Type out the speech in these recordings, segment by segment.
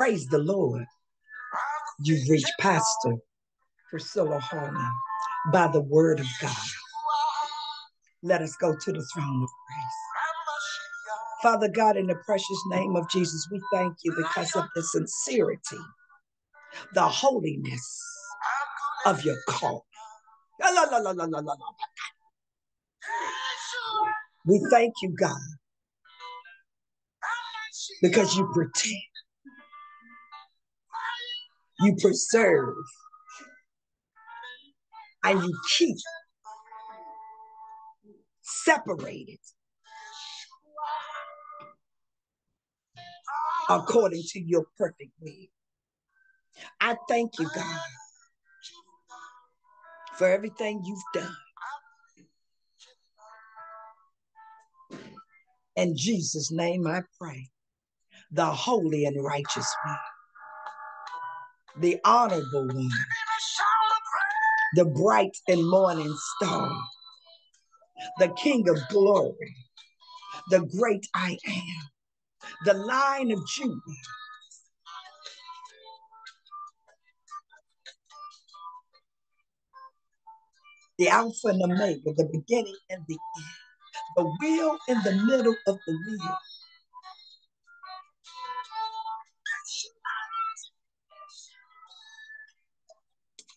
Praise the Lord. You've reached Pastor Priscilla Harling by the word of God. Let us go to the throne of grace. Father God, in the precious name of Jesus, we thank you because of the sincerity, the holiness of your call. We thank you, God, because you protect, you preserve, and you keep separated according to your perfect will. I thank you, God, for everything you've done. In Jesus' name I pray, the holy and righteous one, the honorable one, the bright and morning star, the King of glory, the great I am, the Lion of Judah. The Alpha and the Omega, the beginning and the end the wheel in the middle of the wheel.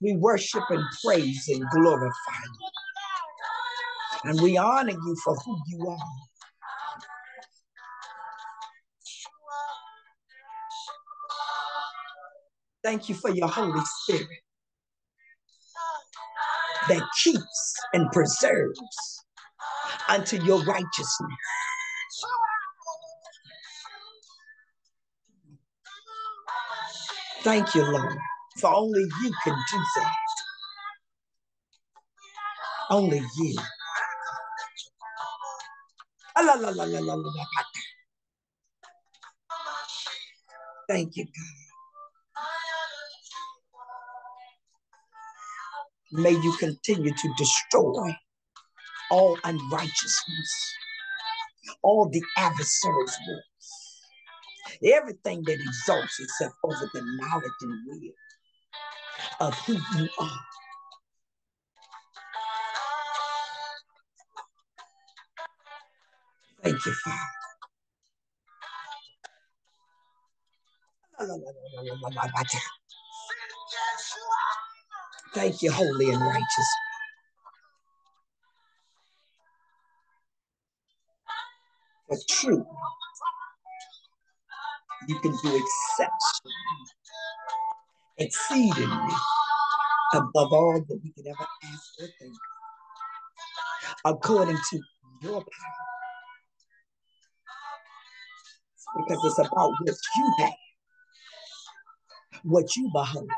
We worship and praise and glorify you. And we honor you for who you are. Thank you for your Holy Spirit that keeps and preserves unto your righteousness. Thank you, Lord, for only you can do that. Only you. Ah, Thank you, God. May you continue to destroy all unrighteousness, all the adversary's works, everything that exalts itself over the knowledge and will of who you are. Thank you, Father. Thank you, holy and righteous. For true, you can do exceptionally, exceedingly, above all that we could ever ask or think, according to your power. Because it's about what you have, what you behold.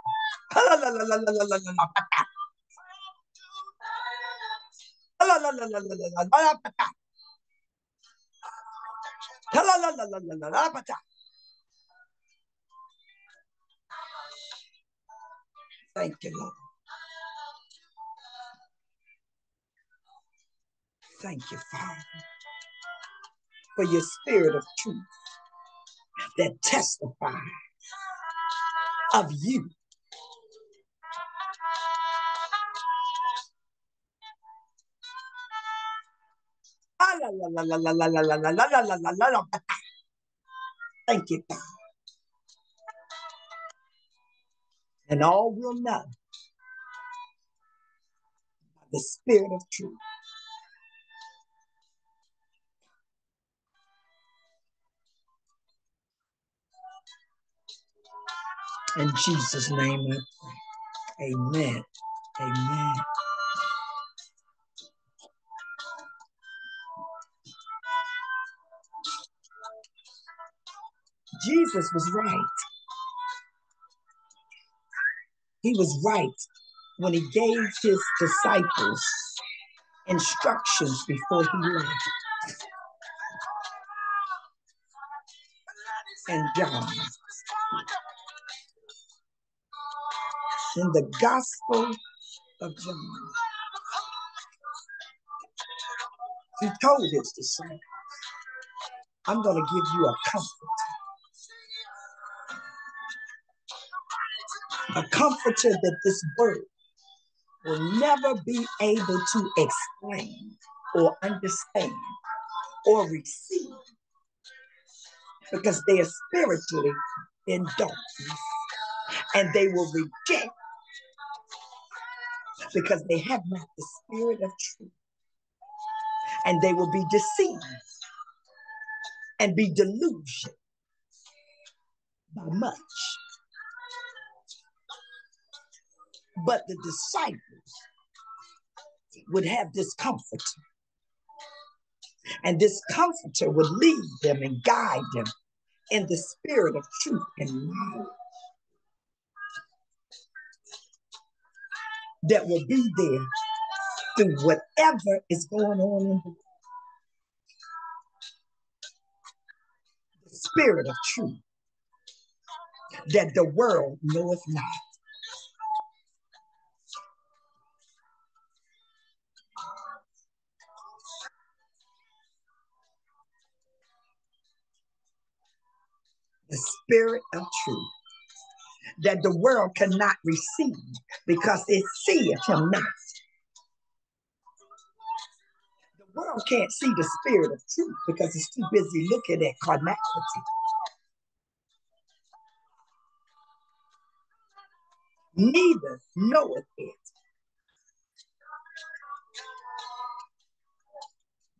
Thank you, Lord. Thank you, Father, for your spirit of truth that testifies of you. Thank you, God. And all will know the spirit of truth. In Jesus' name. Amen. Amen. Jesus was right. He was right when he gave his disciples instructions before he left. And John. In the Gospel of John, he told his disciples, I'm going to give you a comfort. A comforter that this world will never be able to explain or understand or receive because they are spiritually in darkness and they will reject because they have not the spirit of truth and they will be deceived and be delusioned by much. But the disciples would have this. And this comforter would lead them and guide them in the spirit of truth and knowledge that will be there through whatever is going on in the world. The spirit of truth that the world knoweth not. The spirit of truth that the world cannot receive because it seeth him not. The world can't see the spirit of truth because it's too busy looking at carnality. Neither knoweth it.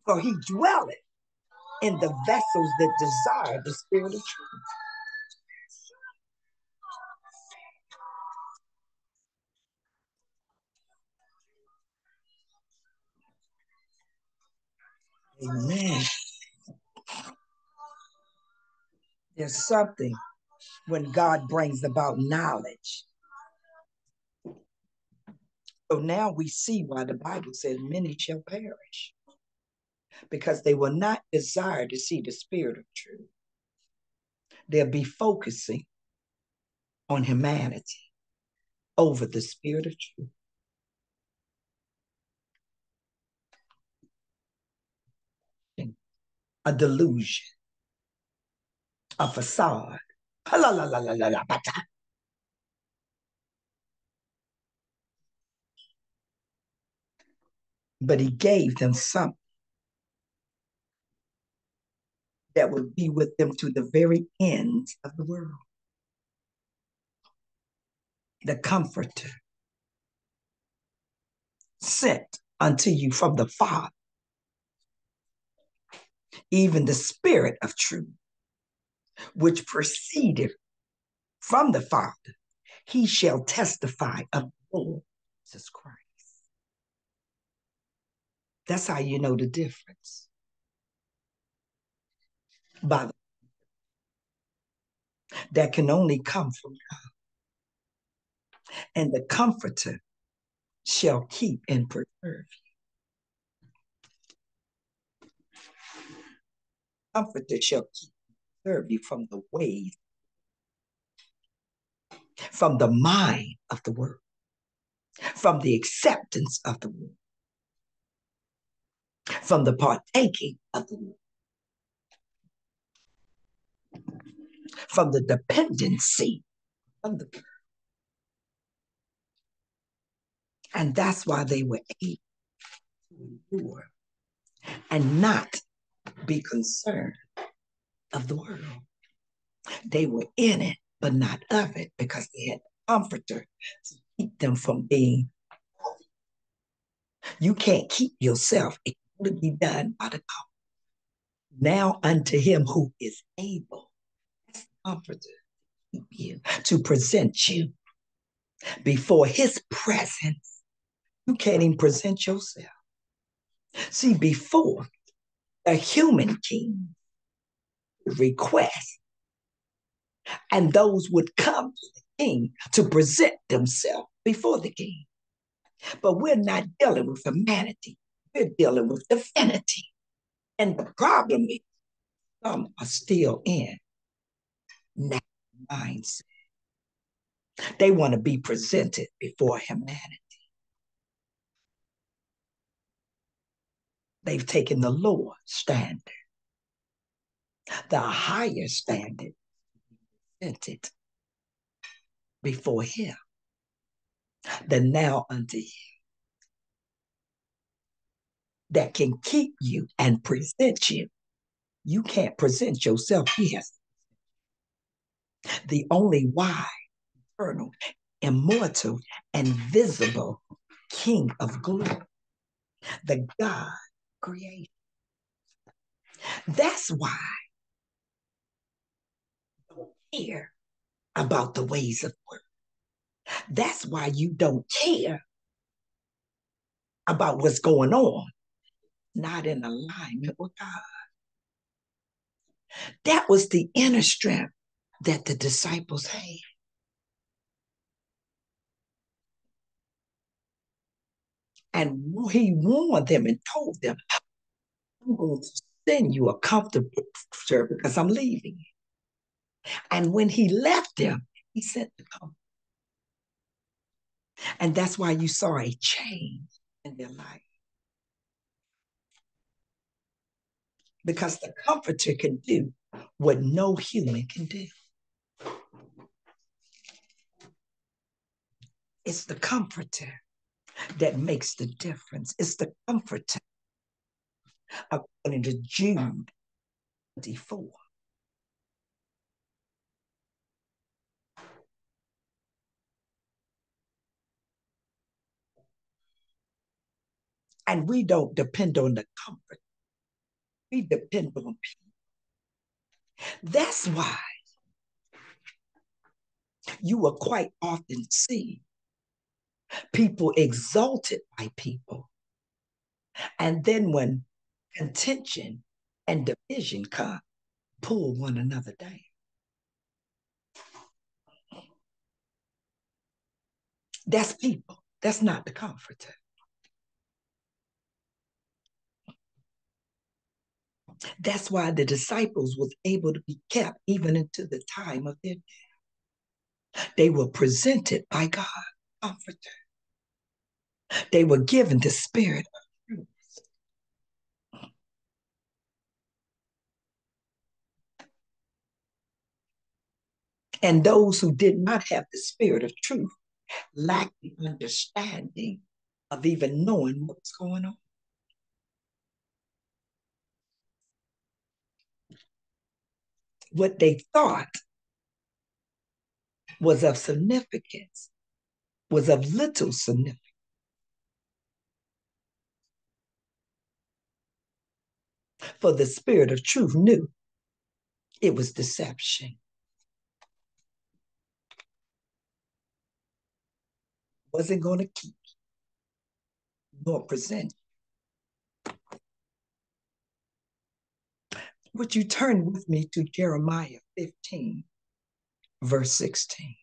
For he dwelleth in the vessels that desire the spirit of truth. Amen. There's something when God brings about knowledge. So now we see why the Bible says many shall perish because they will not desire to see the spirit of truth. They'll be focusing on humanity over the spirit of truth. A delusion, a facade. But he gave them something that would be with them to the very end of the world. The Comforter sent unto you from the Father, even the Spirit of truth, which proceeded from the Father. He shall testify of Jesus Christ. That's how you know the difference. By the, that can only come from God. And the comforter shall keep and preserve you. Comforter shall keep preserve you from the ways, from the mind of the world, from the acceptance of the world from the partaking of the word, from the dependency of the. And that's why they were able to endure and not be concerned of the world. They were in it, but not of it, because they had comforter to keep them from being. You can't keep yourself to be done by the God. Now unto him who is able, comforter, to keep you, to present you before his presence. You can't even present yourself. See, before a human king request, and those would come to the king to present themselves before the king. But we're not dealing with humanity we're dealing with divinity. And the problem is some are still in that mindset. They want to be presented before humanity. They've taken the lower standard, the higher standard, presented before Him. the now unto him that can keep you and present you. You can't present yourself. Yes. The only wise, eternal, immortal, and visible King of glory, the God creator. That's why you don't care about the ways of work. That's why you don't care about what's going on, not in alignment with God. That was the inner strength that the disciples had. And he warned them and told them, I'm going to send you a comfortable because I'm leaving. And when he left them, he said to come. And that's why you saw a change in their life. Because the comforter can do what no human can do. It's the comforter that makes the difference. It's the comforter, according to Jude 24. And we don't depend on the comfort. We depend on people. That's why you will quite often see people exalted by people. And then when contention and division come, pull one another down. That's people. That's not the comforter. That's why the disciples was able to be kept even into the time of their death. They were presented by God, comforter. They were given the spirit of truth. And those who did not have the spirit of truth lacked the understanding of even knowing what's going on. What they thought was of significance was of little significance. For the spirit of truth knew it was deception. Wasn't going to keep nor present. Would you turn with me to Jeremiah 15, verse 16?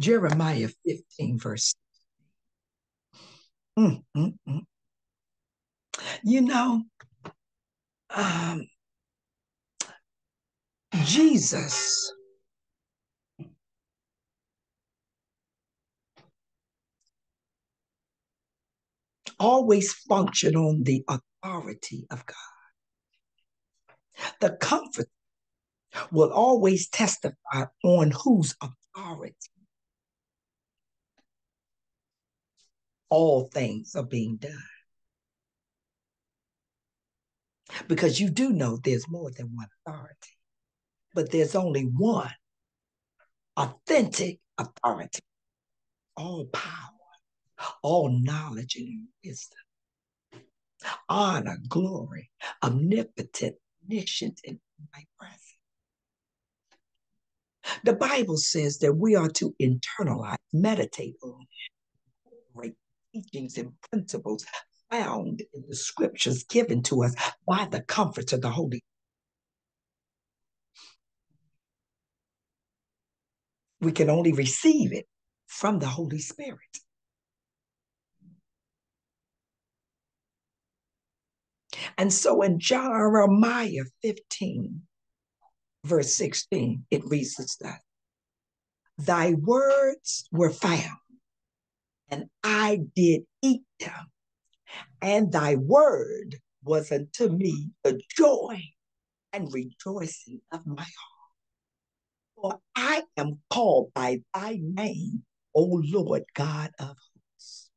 Jeremiah 15, verse mm, mm, mm. You know, um, Jesus always functioned on the authority of God. The comfort will always testify on whose authority all things are being done. Because you do know there's more than one authority, but there's only one authentic authority, all power, all knowledge and wisdom, honor, glory, omnipotent, omniscient, and omnipresent. The Bible says that we are to internalize, meditate on, great teachings and principles found in the scriptures given to us by the comfort of the Holy. We can only receive it from the Holy Spirit. And so in Jeremiah 15, verse 16, it reads as that Thy words were found, and I did eat them, and thy word was unto me the joy and rejoicing of my heart. For I am called by thy name, O Lord God of hosts.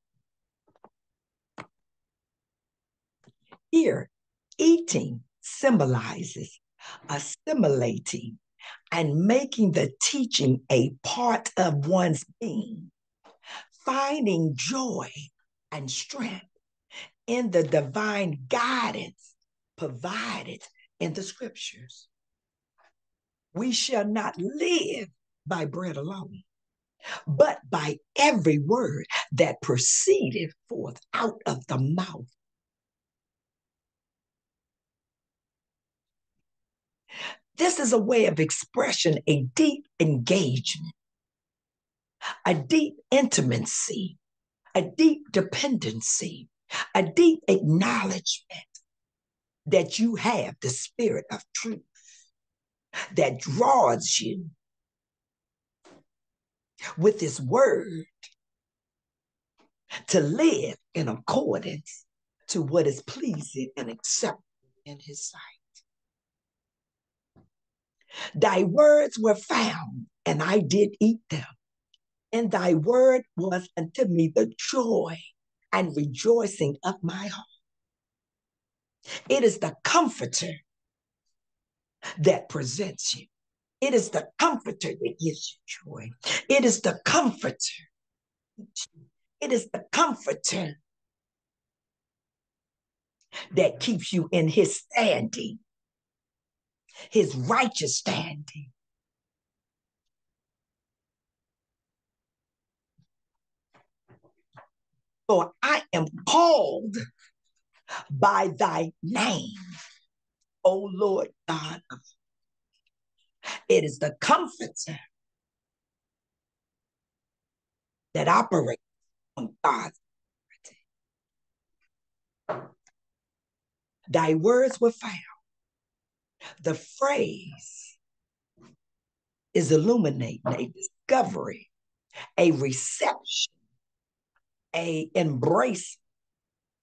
Here, eating symbolizes assimilating and making the teaching a part of one's being, finding joy and strength in the divine guidance provided in the scriptures. We shall not live by bread alone, but by every word that proceeded forth out of the mouth. This is a way of expression, a deep engagement, a deep intimacy, a deep dependency, a deep acknowledgement that you have the spirit of truth that draws you with his word to live in accordance to what is pleasing and acceptable in his sight. Thy words were found, and I did eat them. And thy word was unto me the joy and rejoicing of my heart. It is the comforter that presents you. It is the comforter that gives you joy. It is the comforter. It is the comforter that keeps you in his standing, his righteous standing. For I am called by thy name, O Lord God it is the comforter that operates on God's authority. Thy words were found. The phrase is illuminating a discovery, a reception, a embrace,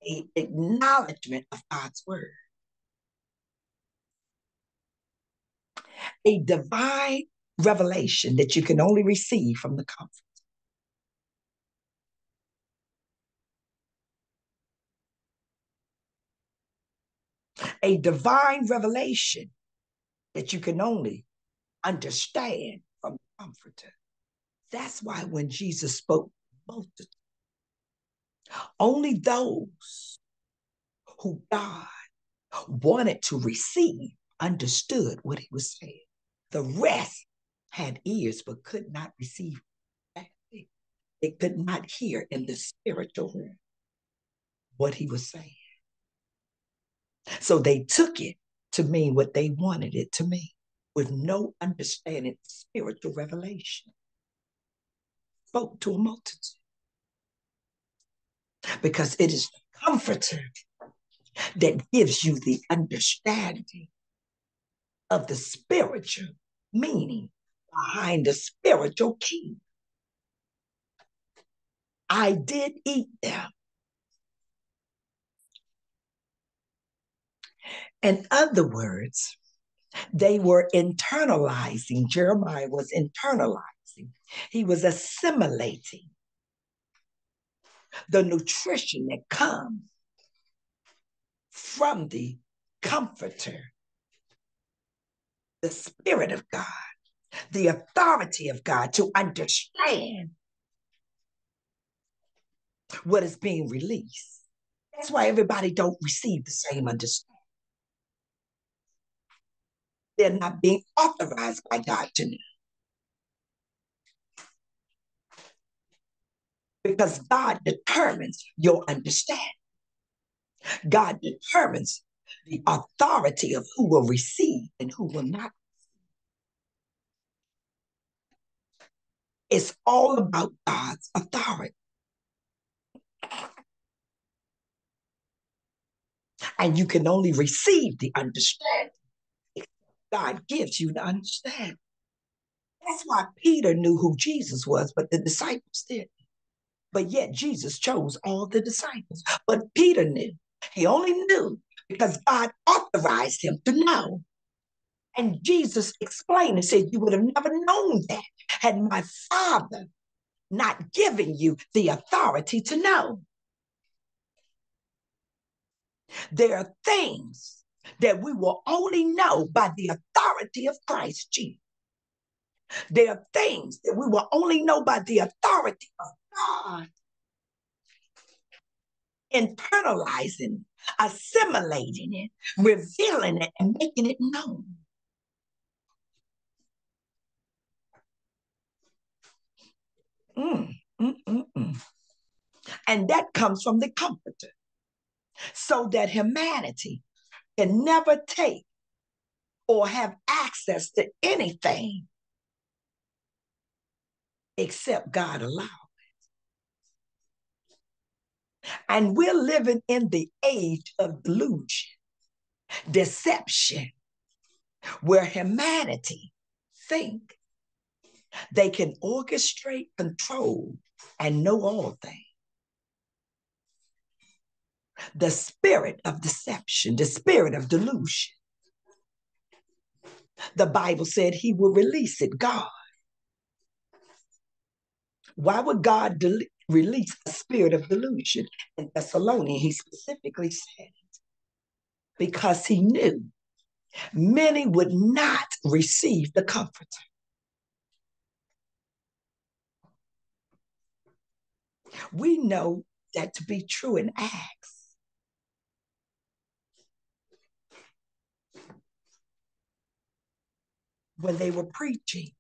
a acknowledgement of God's word. A divine revelation that you can only receive from the comfort. A divine revelation that you can only understand from the comforter. That's why when Jesus spoke multitude, only those who God wanted to receive understood what he was saying. The rest had ears but could not receive. They could not hear in the spiritual realm what he was saying. So they took it to mean what they wanted it to mean with no understanding spiritual revelation. Spoke to a multitude because it is the comforter that gives you the understanding of the spiritual meaning behind the spiritual key. I did eat them. In other words, they were internalizing. Jeremiah was internalizing, he was assimilating the nutrition that comes from the comforter, the Spirit of God, the authority of God to understand what is being released. That's why everybody don't receive the same understanding. They're not being authorized by God to know. Because God determines your understanding. God determines the authority of who will receive and who will not. It's all about God's authority. And you can only receive the understanding if God gives you the understanding. That's why Peter knew who Jesus was, but the disciples didn't. But yet Jesus chose all the disciples. But Peter knew. He only knew because God authorized him to know. And Jesus explained and said, You would have never known that had my Father not given you the authority to know. There are things that we will only know by the authority of Christ Jesus. There are things that we will only know by the authority of God. Internalizing, assimilating it, revealing it, and making it known. Mm, mm, mm, mm. And that comes from the Comforter, so that humanity can never take or have access to anything except God it. And we're living in the age of delusion, deception, where humanity think they can orchestrate, control, and know all things. The spirit of deception, the spirit of delusion. The Bible said he will release it, God. Why would God de- release a spirit of delusion in Thessalonians? He specifically said it because he knew many would not receive the comforter. We know that to be true in Acts. When they were preaching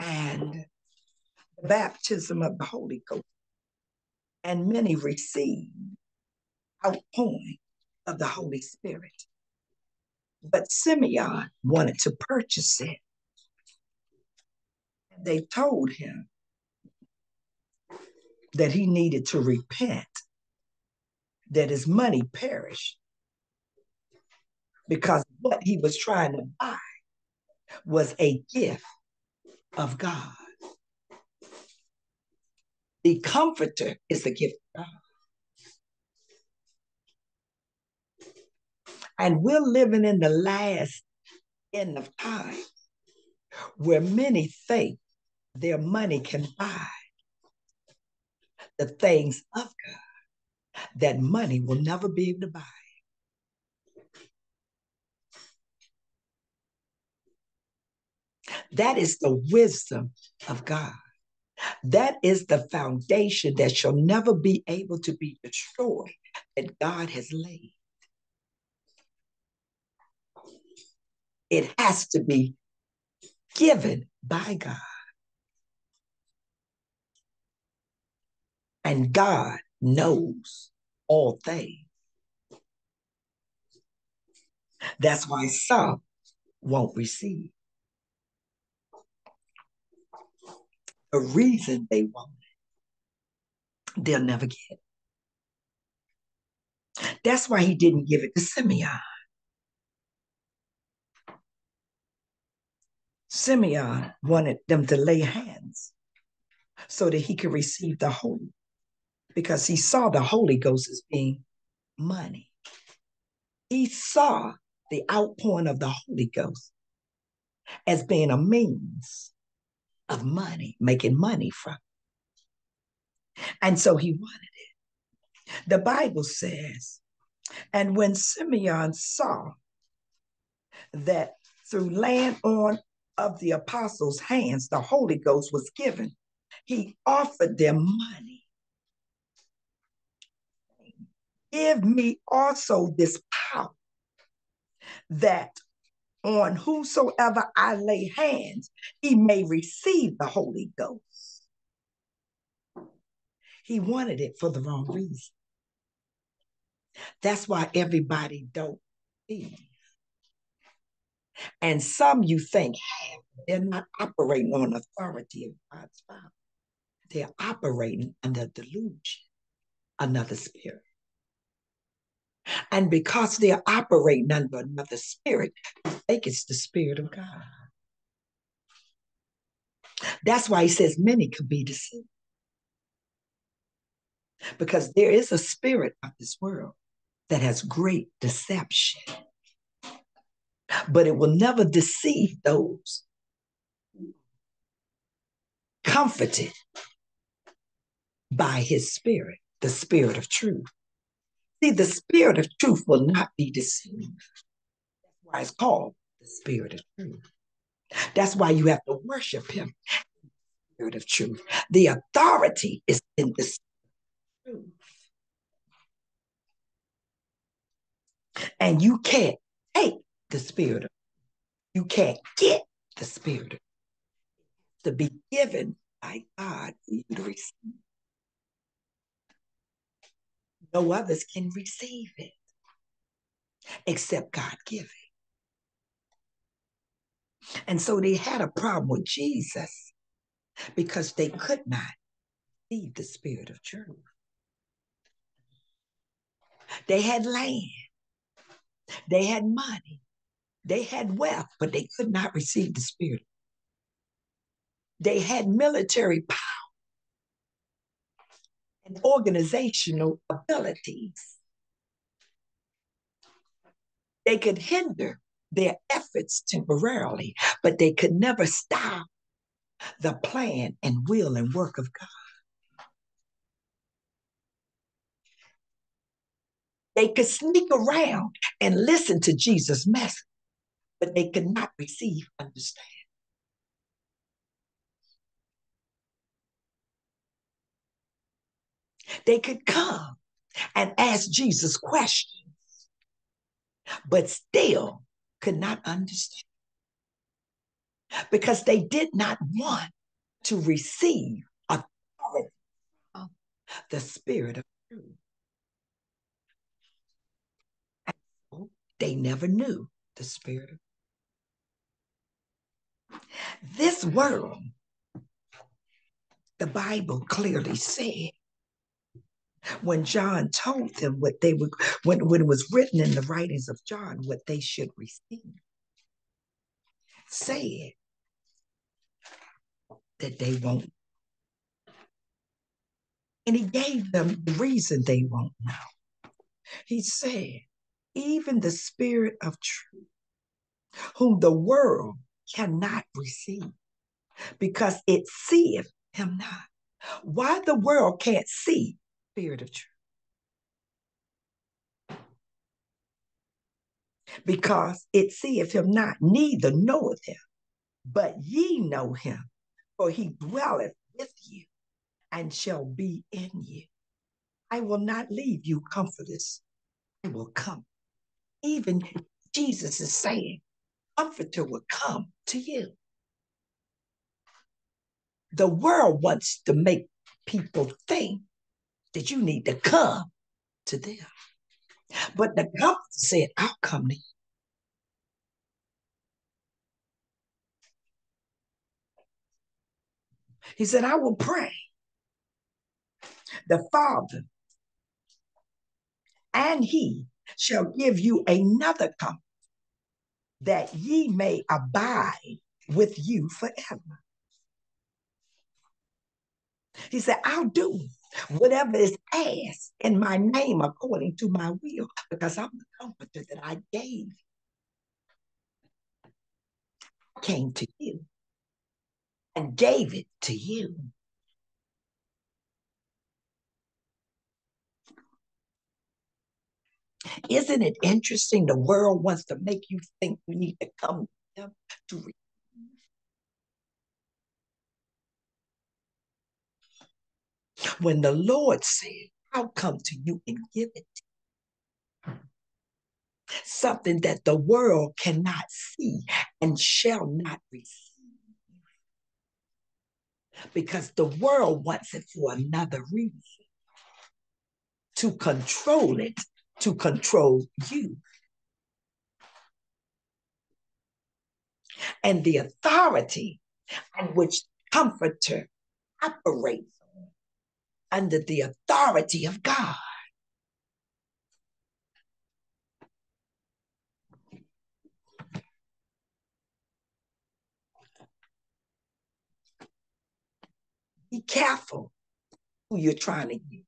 and the baptism of the Holy Ghost, and many received outpouring of the Holy Spirit. But Simeon wanted to purchase it. And They told him that he needed to repent, that his money perished because what he was trying to buy was a gift of God. The comforter is the gift of God. And we're living in the last end of time where many think their money can buy the things of God that money will never be able to buy. That is the wisdom of God. That is the foundation that shall never be able to be destroyed that God has laid. It has to be given by God. And God knows all things. That's why some won't receive. The reason they want it, they'll never get. it. That's why he didn't give it to Simeon. Simeon wanted them to lay hands so that he could receive the Holy because he saw the Holy Ghost as being money. He saw the outpouring of the Holy Ghost as being a means of money, making money from. And so he wanted it. The Bible says, and when Simeon saw that through laying on of the apostles' hands the Holy Ghost was given, he offered them money give me also this power that on whosoever I lay hands, he may receive the Holy Ghost. He wanted it for the wrong reason. That's why everybody don't. And some you think they're not operating on authority of God's power. They're operating under delusion, another spirit. And because they're operating under another spirit, think it's the spirit of God. That's why he says many could be deceived. Because there is a spirit of this world that has great deception. but it will never deceive those comforted by his spirit, the spirit of truth. See, the spirit of truth will not be deceived. Why it's called the spirit of truth. That's why you have to worship him, spirit of truth. The authority is in the truth. And you can't take the spirit of you can't get the spirit to be given by God you to receive. No others can receive it except God give it. And so they had a problem with Jesus because they could not receive the spirit of truth. They had land, they had money, they had wealth, but they could not receive the spirit. They had military power and organizational abilities. They could hinder their efforts temporarily, but they could never stop the plan and will and work of God. They could sneak around and listen to Jesus' message, but they could not receive understanding. They could come and ask Jesus questions, but still could not understand because they did not want to receive authority from the Spirit of truth. So they never knew the Spirit of this world. The Bible clearly said when John told them what they would, when, when it was written in the writings of John, what they should receive, said that they won't. And he gave them the reason they won't know. He said, even the spirit of truth, whom the world cannot receive, because it seeth him not. Why the world can't see spirit of truth? Because it seeth him not, neither knoweth him, but ye know him, for he dwelleth with you and shall be in you. I will not leave you comfortless. I will come. Even Jesus is saying, Comforter will come to you. The world wants to make people think that you need to come to them. But the Comforter said, I'll come to you. He said, I will pray the Father, and he shall give you another comfort that ye may abide with you forever. He said, I'll do whatever is asked in my name according to my will, because I'm the comforter that I gave. Came to you and gave it to you. Isn't it interesting? The world wants to make you think you need to come to to When the Lord said, I'll come to you and give it something that the world cannot see and shall not receive. Because the world wants it for another reason to control it, to control you. And the authority in which comforter operates under the authority of God. Be careful who you're trying to get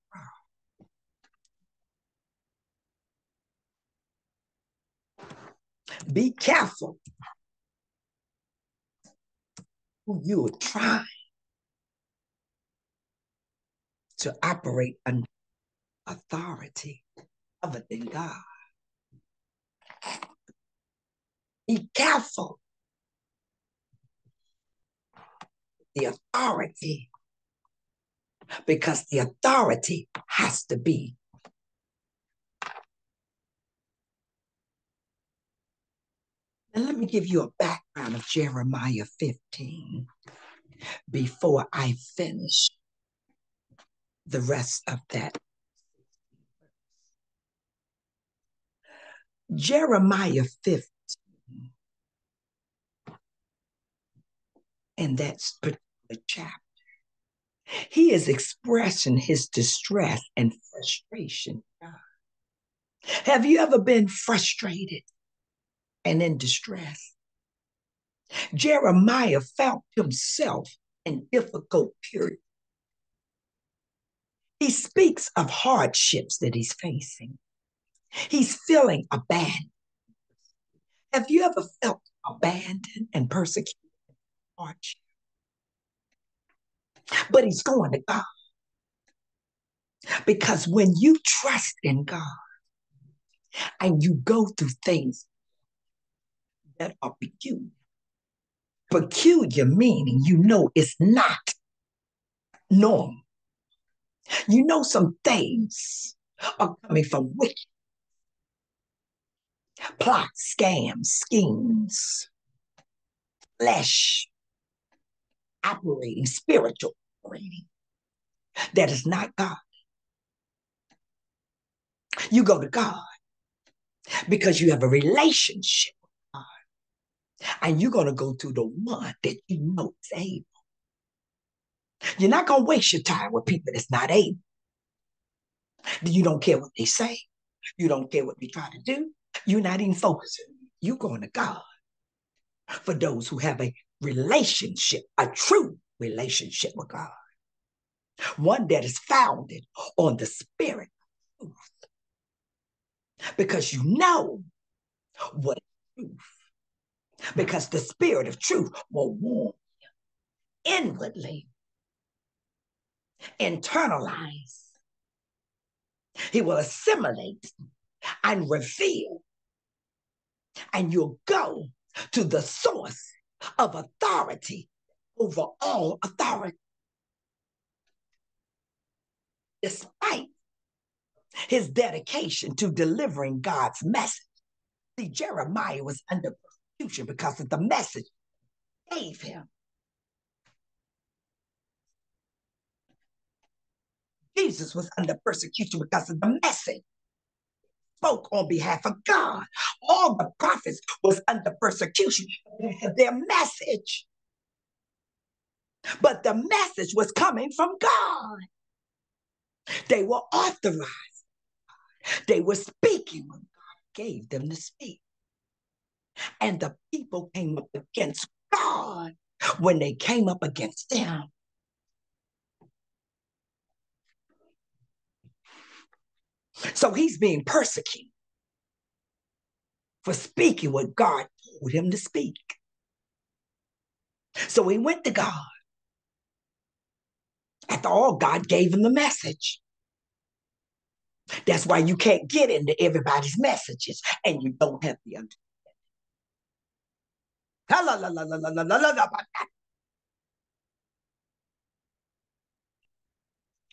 Be careful who you are trying to operate under authority other than God. Be careful. The authority, because the authority has to be And let me give you a background of Jeremiah 15 before I finish the rest of that. Jeremiah 15 in that particular chapter, he is expressing his distress and frustration. Have you ever been frustrated and in distress? Jeremiah felt himself in difficult period. He speaks of hardships that he's facing. He's feeling abandoned. Have you ever felt abandoned and persecuted? Hardship. But he's going to God. Because when you trust in God and you go through things that are peculiar, peculiar meaning you know it's not normal. You know some things are coming from wicked plots, scams, schemes, flesh operating, spiritual operating. That is not God. You go to God because you have a relationship with God. And you're going to go to the one that you know is able. You're not going to waste your time with people that's not able. You don't care what they say. You don't care what they try to do. You're not even focusing. You're going to God for those who have a relationship, a true relationship with God. One that is founded on the spirit of truth. Because you know what truth. Because the spirit of truth will warm you inwardly, internalize. He will assimilate and reveal. And you'll go to the source of authority over all authority. Despite his dedication to delivering God's message. See, Jeremiah was under persecution because of the message gave him. Jesus was under persecution because of the message spoke on behalf of God. All the prophets was under persecution. Their message. But the message was coming from God. They were authorized. They were speaking when God gave them to speak. And the people came up against God when they came up against them. So he's being persecuted for speaking what God told him to speak. So he went to God. After all, God gave him the message. That's why you can't get into everybody's messages and you don't have the understanding.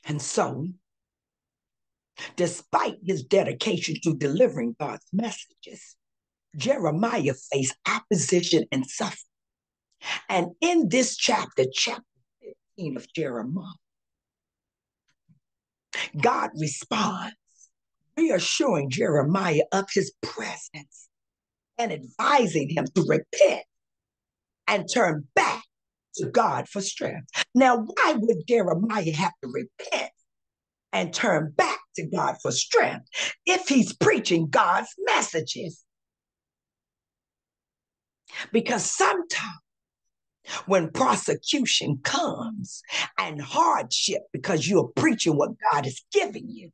And so Despite his dedication to delivering God's messages, Jeremiah faced opposition and suffering. And in this chapter, chapter 15 of Jeremiah, God responds, reassuring Jeremiah of his presence and advising him to repent and turn back to God for strength. Now, why would Jeremiah have to repent and turn back to God for strength if he's preaching God's messages. Because sometimes when prosecution comes and hardship because you're preaching what God is giving you,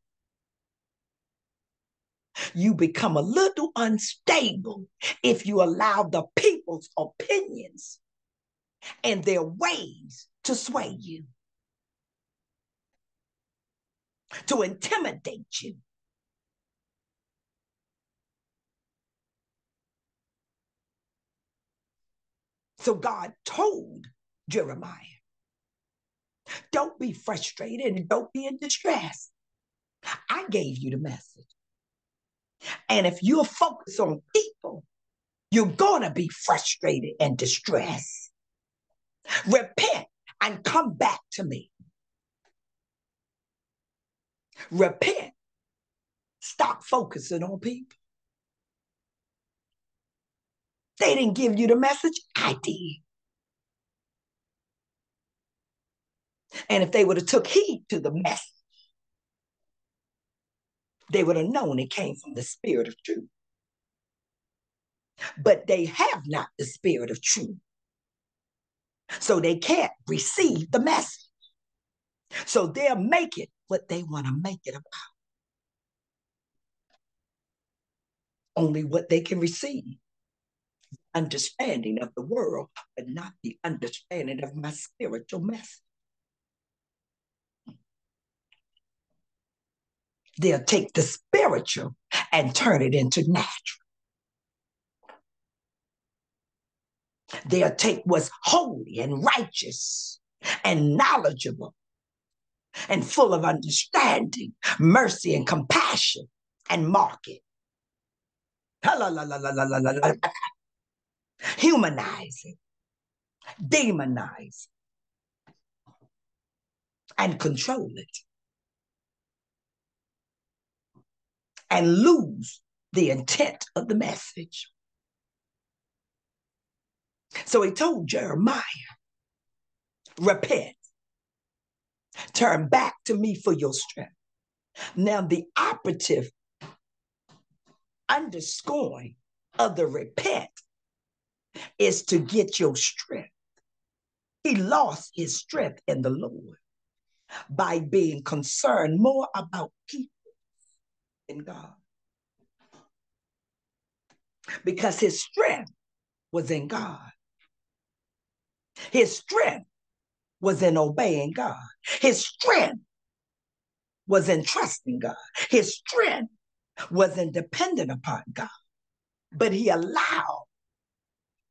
You become a little unstable if you allow the people's opinions and their ways to sway you, to intimidate you. So God told Jeremiah, don't be frustrated and don't be in distress. I gave you the message. And if you're focused on people, you're going to be frustrated and distressed. Repent and come back to me. Repent. Stop focusing on people. They didn't give you the message, I did. And if they would have took heed to the message, they would have known it came from the spirit of truth. But they have not the spirit of truth. So they can't receive the message. So they'll make it what they want to make it about. Only what they can receive. Understanding of the world, but not the understanding of my spiritual message. They'll take the spiritual and turn it into natural. They'll take what's holy and righteous and knowledgeable and full of understanding, mercy, and compassion and mark it. Humanize it, demonize, it, and control it. And lose the intent of the message. So he told Jeremiah, repent, turn back to me for your strength. Now, the operative underscoring of the repent is to get your strength. He lost his strength in the Lord by being concerned more about people than God. Because his strength was in God. His strength was in obeying God. His strength was in trusting God. His strength was in dependent upon God. But he allowed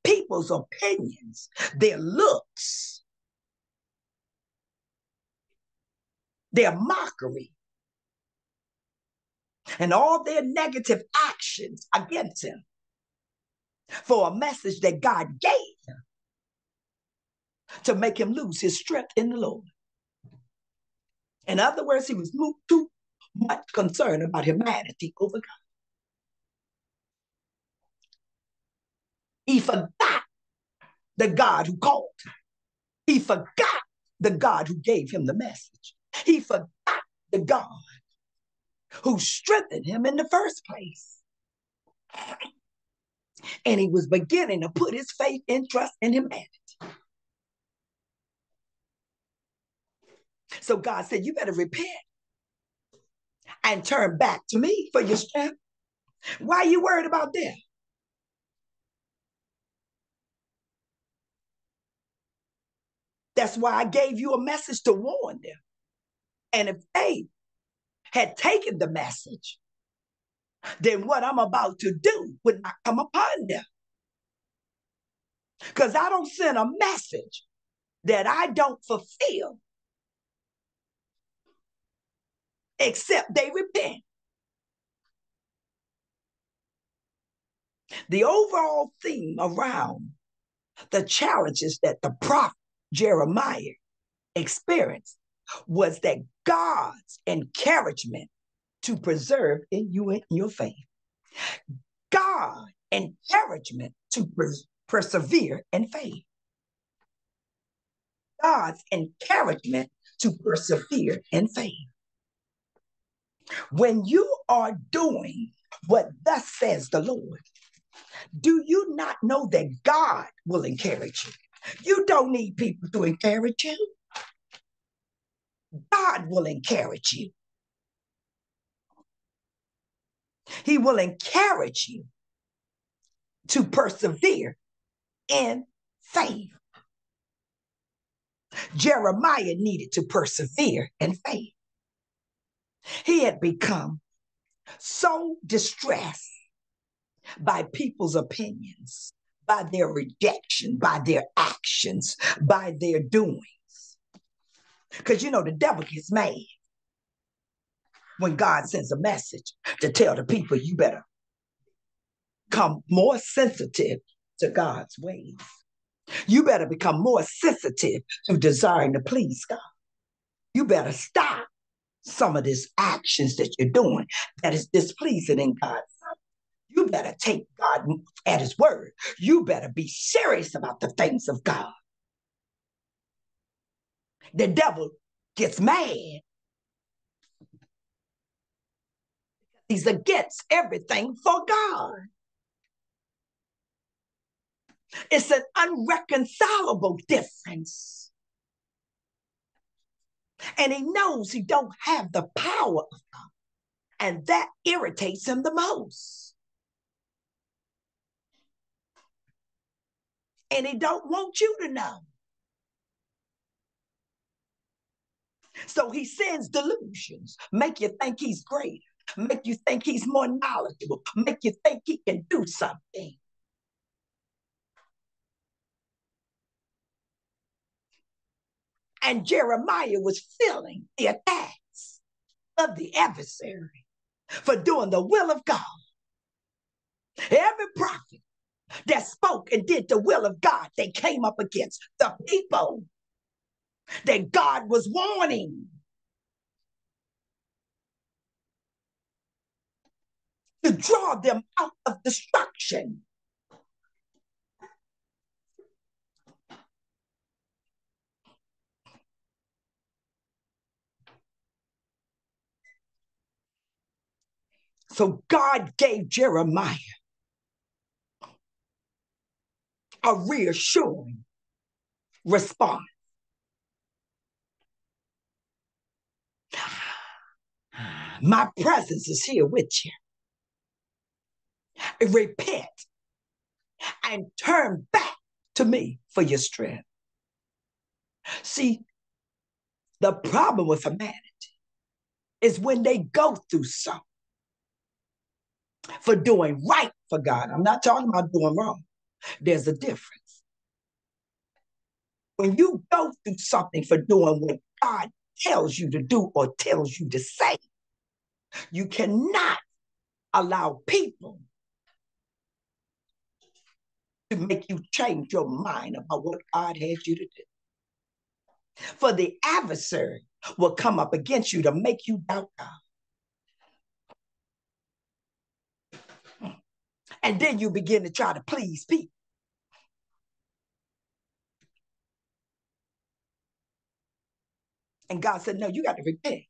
people's opinions, their looks, their mockery, and all their negative actions against him for a message that God gave him to make him lose his strength in the Lord. In other words, he was moved too much concerned about humanity over God. He forgot the God who called. He forgot the God who gave him the message. He forgot the God who strengthened him in the first place. And he was beginning to put his faith and trust in humanity. So God said, You better repent and turn back to me for your strength. Why are you worried about them? That's why I gave you a message to warn them. And if they had taken the message, then what I'm about to do would not come upon them. Because I don't send a message that I don't fulfill except they repent. The overall theme around the challenges that the prophet Jeremiah experienced was that God's encouragement to preserve in you in your faith. God encouragement to pers- persevere in faith. God's encouragement to persevere in faith. When you are doing what thus says the Lord, do you not know that God will encourage you? You don't need people to encourage you. God will encourage you. He will encourage you to persevere in faith. Jeremiah needed to persevere in faith. He had become so distressed by people's opinions, by their rejection, by their actions, by their doings. Because you know, the devil gets mad when God sends a message to tell the people, you better come more sensitive to God's ways. You better become more sensitive to desiring to please God. You better stop some of these actions that you're doing that is displeasing in God's you better take God at his word. You better be serious about the things of God. The devil gets mad. He's against everything for God. It's an unreconcilable difference. And he knows he don't have the power of God. And that irritates him the most. And he don't want you to know. So he sends delusions, make you think he's greater, make you think he's more knowledgeable, make you think he can do something. And Jeremiah was feeling the attacks of the adversary for doing the will of God. Every prophet that spoke and did the will of God, they came up against the people that God was warning. To draw them out of destruction. So God gave Jeremiah a reassuring response. My presence is here with you. Repent and turn back to me for your strength. See, the problem with humanity is when they go through something for doing right for God. I'm not talking about doing wrong. There's a difference. When you go through something for doing what God tells you to do or tells you to say, you cannot allow people to make you change your mind about what God has you to do. For the adversary will come up against you to make you doubt God. And then you begin to try to please people. And God said, No, you got to repent.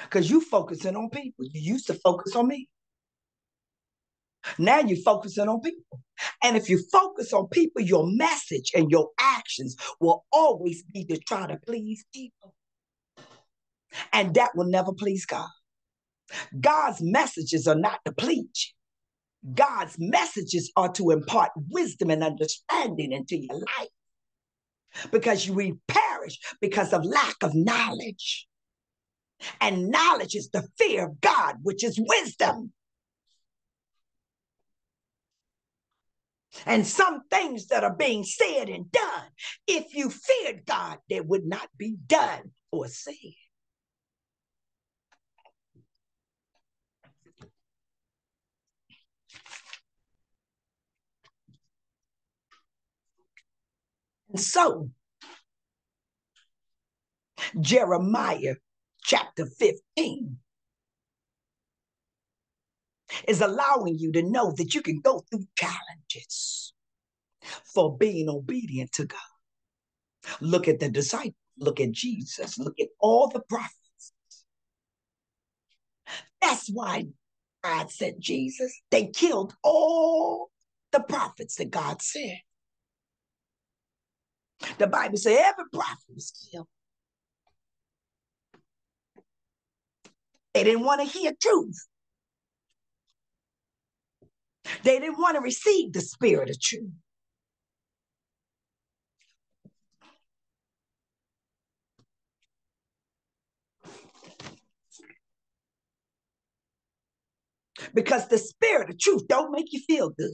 Because you focusing on people. You used to focus on me. Now you're focusing on people. And if you focus on people, your message and your actions will always be to try to please people. And that will never please God. God's messages are not to please you. God's messages are to impart wisdom and understanding into your life because we perish because of lack of knowledge. And knowledge is the fear of God, which is wisdom. And some things that are being said and done, if you feared God, they would not be done or said. So, Jeremiah chapter 15 is allowing you to know that you can go through challenges for being obedient to God. Look at the disciples, look at Jesus, look at all the prophets. That's why God sent Jesus. They killed all the prophets that God sent. The Bible says every prophet was killed. They didn't want to hear truth. They didn't want to receive the spirit of truth. Because the spirit of truth don't make you feel good.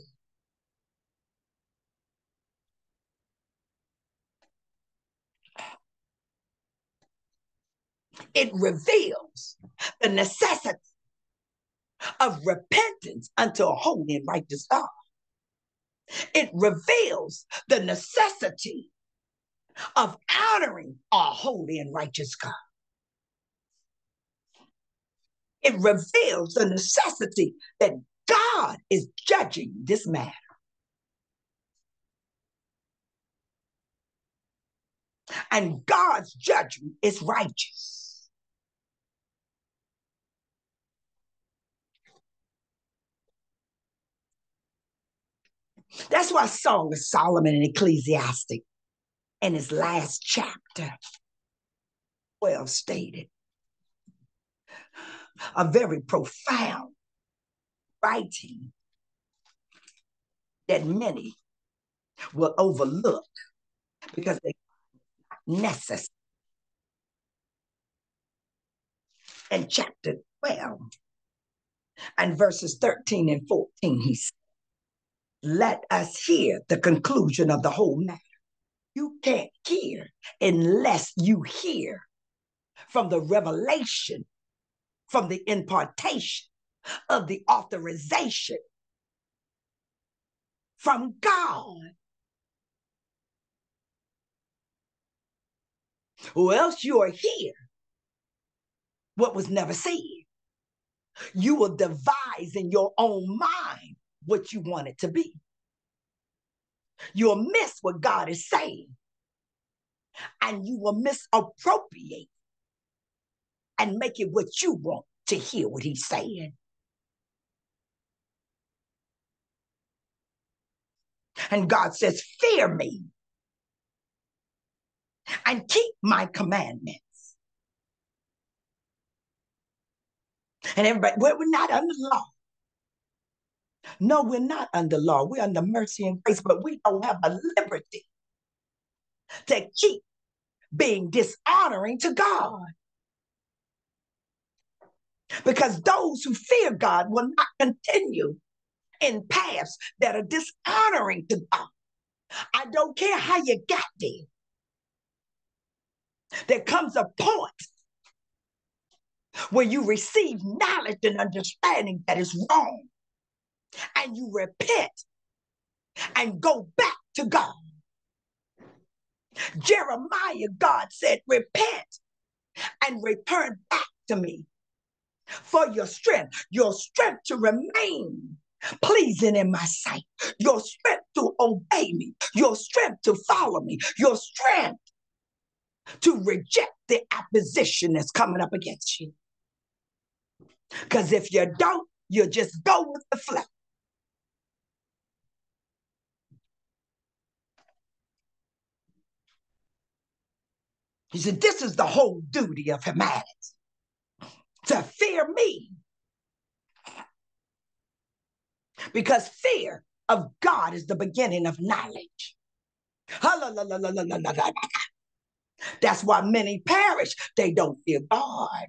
It reveals the necessity of repentance unto a holy and righteous God. It reveals the necessity of honoring our holy and righteous God. It reveals the necessity that God is judging this matter. And God's judgment is righteous. That's why Song of Solomon in Ecclesiastic in his last chapter, well stated, a very profound writing that many will overlook because they necessary. In chapter 12 and verses 13 and 14, he said, let us hear the conclusion of the whole matter. You can't hear unless you hear from the revelation, from the impartation of the authorization from God. Or else you are here what was never said. You will devise in your own mind what you want it to be. You'll miss what God is saying, and you will misappropriate and make it what you want to hear what He's saying. And God says, Fear me and keep my commandments. And everybody, we're not under law. No, we're not under law. We're under mercy and grace, but we don't have a liberty to keep being dishonoring to God. Because those who fear God will not continue in paths that are dishonoring to God. I don't care how you got there. There comes a point where you receive knowledge and understanding that is wrong and you repent and go back to God. Jeremiah, God said, repent and return back to me for your strength, your strength to remain pleasing in my sight, your strength to obey me, your strength to follow me, your strength to reject the opposition that's coming up against you. Because if you don't, you just go with the flow. He said, This is the whole duty of humanity to fear me. Because fear of God is the beginning of knowledge. That's why many perish. They don't fear God.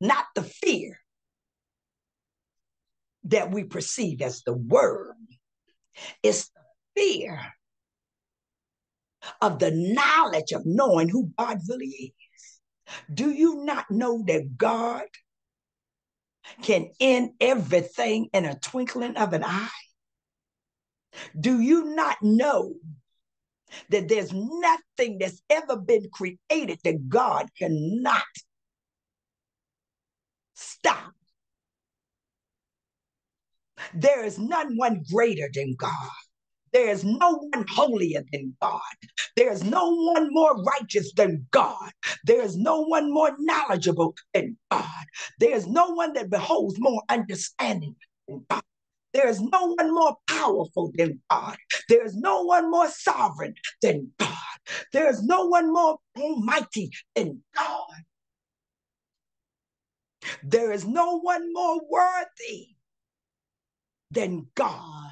Not the fear that we perceive as the word. It's the fear of the knowledge of knowing who God really is. Do you not know that God can end everything in a twinkling of an eye? Do you not know that there's nothing that's ever been created that God cannot stop? There is none one greater than God. There is no one holier than God. There is no one more righteous than God. There is no one more knowledgeable than God. There is no one that beholds more understanding than God. There is no one more powerful than God. There is no one more sovereign than God. There is no one more almighty than God. There is no one more worthy than God.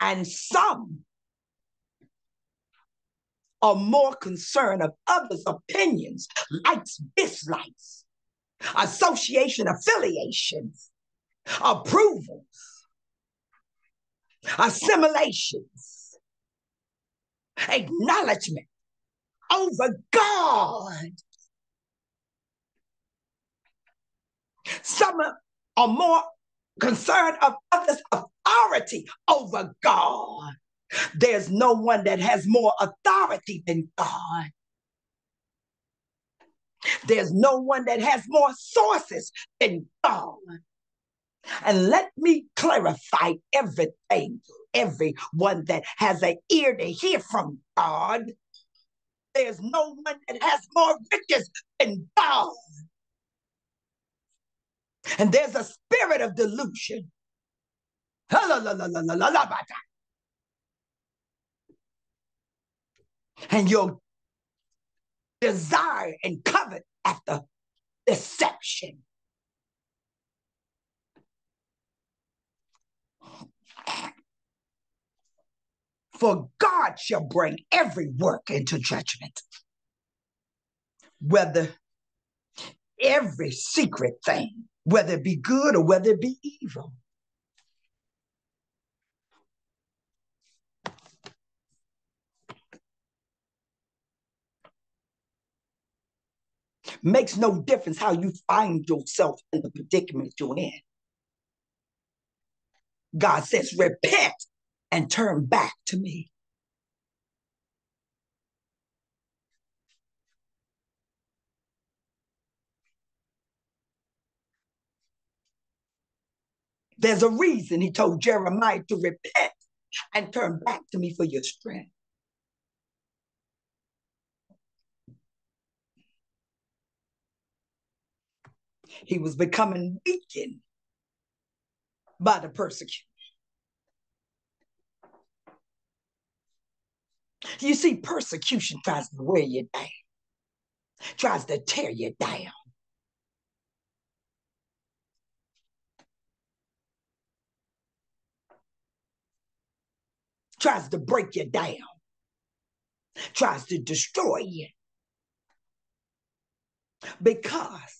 And some are more concerned of others' opinions, likes, dislikes, association, affiliations, approvals, assimilations, acknowledgement over God. Some are more concerned of others' authority over God. There's no one that has more authority than God. There's no one that has more sources than God. And let me clarify everything, everyone that has an ear to hear from God. There's no one that has more riches than God. And there's a spirit of delusion. And your desire and covet after deception. For God shall bring every work into judgment, whether every secret thing, whether it be good or whether it be evil. Makes no difference how you find yourself in the predicament you're in. God says, repent and turn back to me. There's a reason he told Jeremiah to repent and turn back to me for your strength. He was becoming weakened by the persecution. You see, persecution tries to wear you down, tries to tear you down. Tries to break you down, tries to destroy you. Because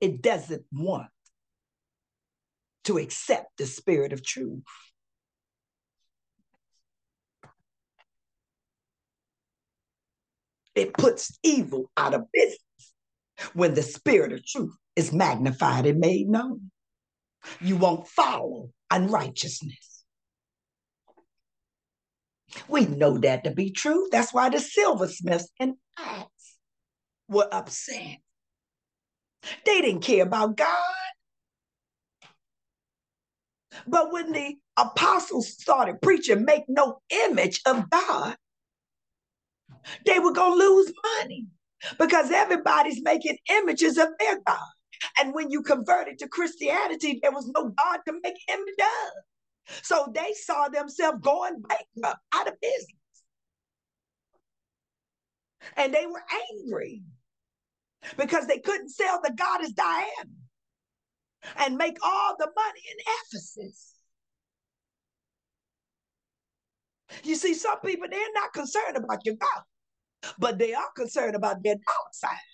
it doesn't want to accept the spirit of truth. It puts evil out of business when the spirit of truth is magnified and made known. You won't follow unrighteousness. We know that to be true. That's why the silversmiths and Acts were upset. They didn't care about God. But when the apostles started preaching, make no image of God, they were going to lose money because everybody's making images of their God. And when you converted to Christianity, there was no God to make image of. So they saw themselves going bankrupt, out of business. And they were angry because they couldn't sell the goddess Diana and make all the money in Ephesus. You see, some people, they're not concerned about your God, but they are concerned about their dollar sign.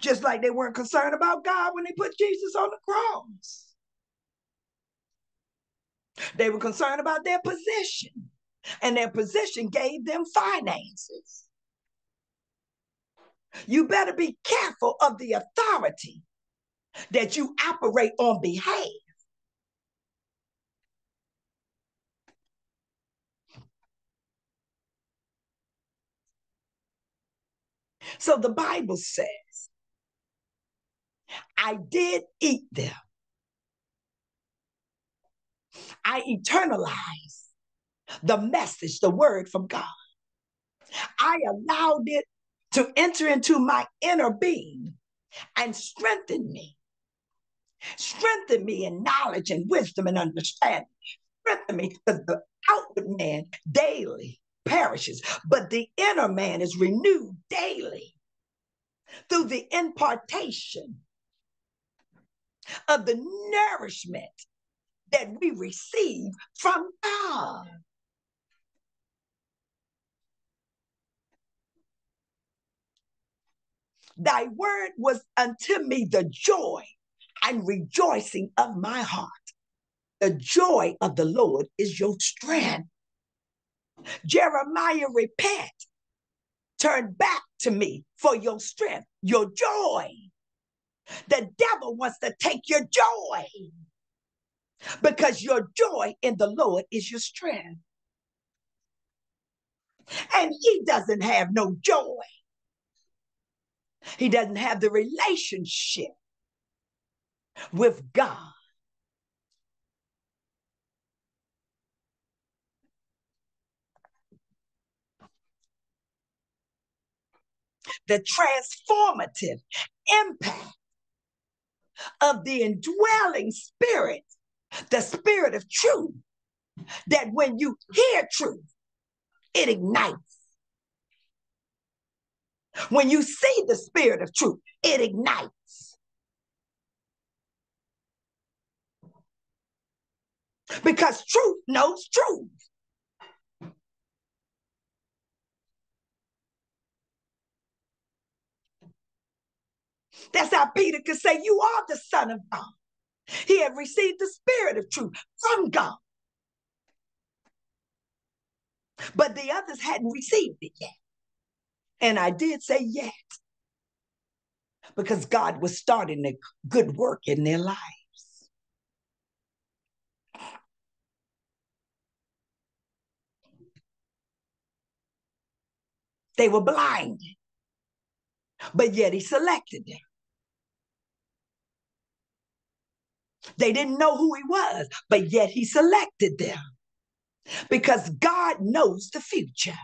Just like they weren't concerned about God when they put Jesus on the cross. They were concerned about their position, and their position gave them finances. You better be careful of the authority that you operate on behalf. So the Bible says, I did eat them. I eternalized the message, the word from God. I allowed it to enter into my inner being and strengthen me. Strengthen me in knowledge and wisdom and understanding. Strengthen me because the outward man daily perishes, but the inner man is renewed daily through the impartation of the nourishment that we receive from God. Thy word was unto me the joy and rejoicing of my heart. The joy of the Lord is your strength. Jeremiah, repent. Turn back to me for your strength, your joy. The devil wants to take your joy because your joy in the Lord is your strength. And he doesn't have no joy. He doesn't have the relationship with God. The transformative impact of the indwelling spirit, the spirit of truth, that when you hear truth, it ignites. When you see the spirit of truth, it ignites. Because truth knows truth. That's how Peter could say, You are the Son of God. He had received the Spirit of truth from God. But the others hadn't received it yet. And I did say yet, because God was starting a good work in their lives. They were blind, but yet He selected them. They didn't know who he was, but yet he selected them because God knows the future.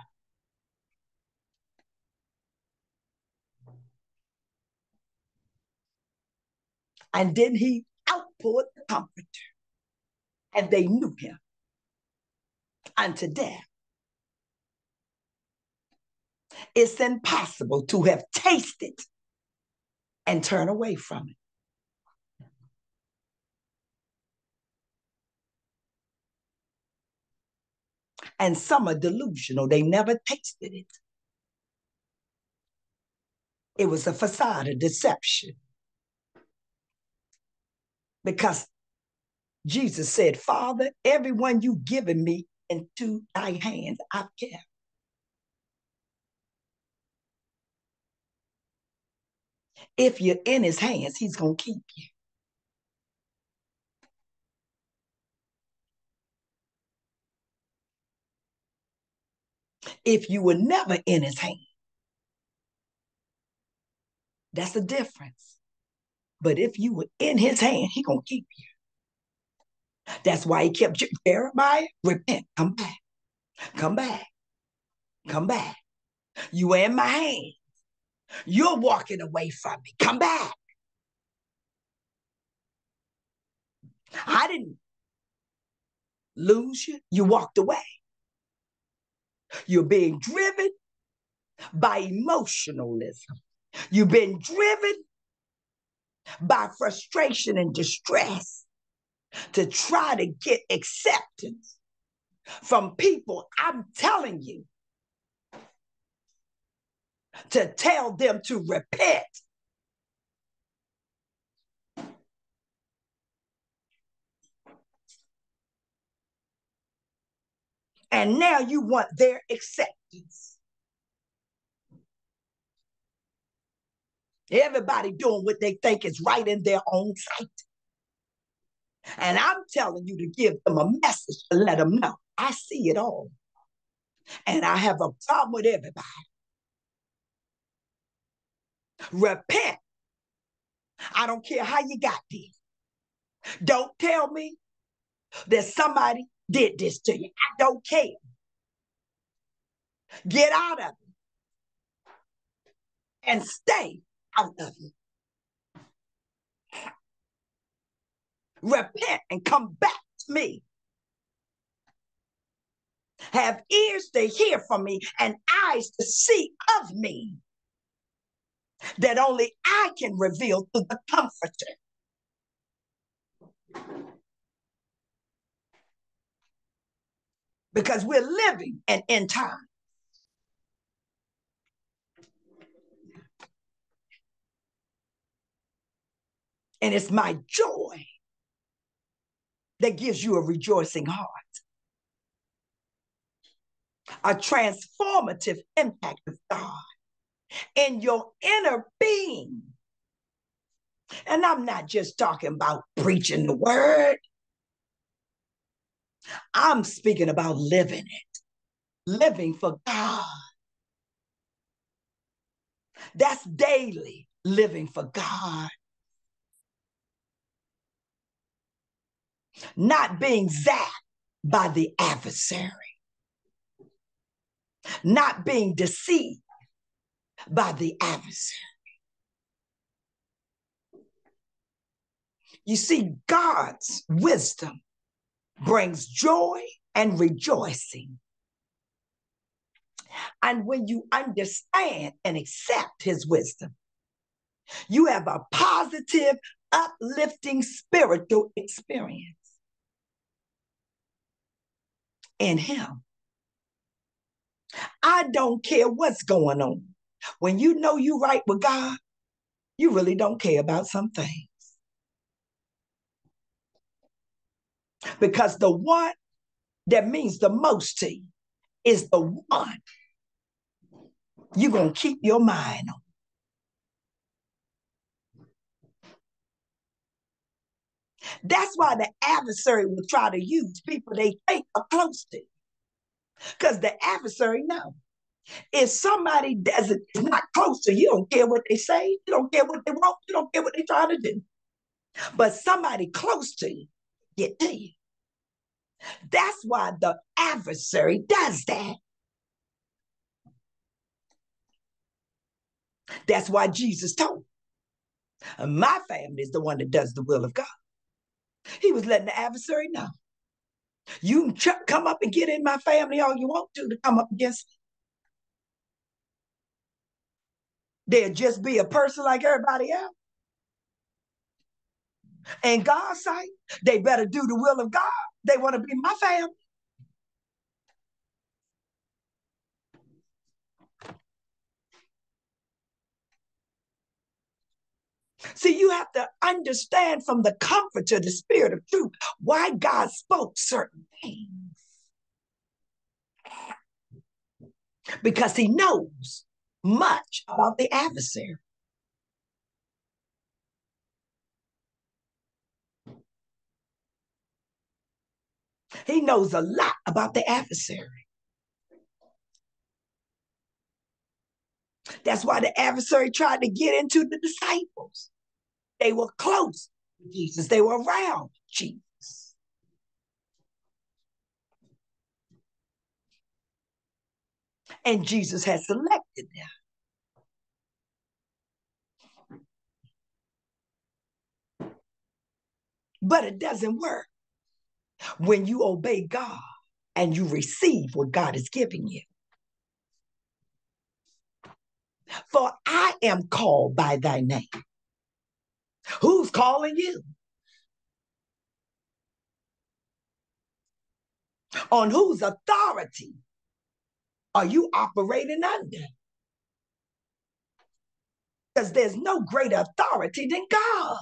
And then he outpoured the comforter, and they knew him unto death. It's impossible to have tasted and turn away from it. And some are delusional. They never tasted it. It was a facade of deception. Because Jesus said, Father, everyone you've given me into thy hands, I've kept. If you're in his hands, he's going to keep you. If you were never in his hand. That's the difference. But if you were in his hand, he gonna keep you. That's why he kept you. Jeremiah, repent, come back, come back, come back. You are in my hand. You're walking away from me. Come back. I didn't lose you. You walked away. You're being driven by emotionalism. You've been driven by frustration and distress to try to get acceptance from people. I'm telling you to tell them to repent. And now you want their acceptance. Everybody doing what they think is right in their own sight. And I'm telling you to give them a message to let them know I see it all. And I have a problem with everybody. Repent. I don't care how you got there. Don't tell me that somebody did this to you. I don't care. Get out of it. and stay out of it. Repent and come back to me. Have ears to hear from me and eyes to see of me that only I can reveal to the Comforter. Because we're living an end time. And it's my joy that gives you a rejoicing heart, a transformative impact of God in your inner being. And I'm not just talking about preaching the word, I'm speaking about living it, living for God. That's daily living for God. Not being zapped by the adversary, not being deceived by the adversary. You see, God's wisdom brings joy and rejoicing. And when you understand and accept his wisdom, you have a positive, uplifting spiritual experience in him. I don't care what's going on. When you know you're right with God, you really don't care about some things. Because the one that means the most to you is the one you're going to keep your mind on. That's why the adversary will try to use people they think are close to. Because the adversary knows if somebody doesn't is not close to you, you don't care what they say, you don't care what they want, you don't care what they're trying to do. But somebody close to you get to you. That's why the adversary does that. That's why Jesus told. My family is the one that does the will of God. He was letting the adversary know. You can come up and get in my family all you want to to come up against me. They'll just be a person like everybody else. In God's sight, they better do the will of God. They want to be my family. See, you have to understand from the comfort of the spirit of truth why God spoke certain things. Because he knows much about the adversary. He knows a lot about the adversary. That's why the adversary tried to get into the disciples. They were close to Jesus, they were around Jesus. And Jesus had selected them. But it doesn't work when you obey God and you receive what God is giving you. For I am called by thy name. Who's calling you? On whose authority are you operating under? Because there's no greater authority than God.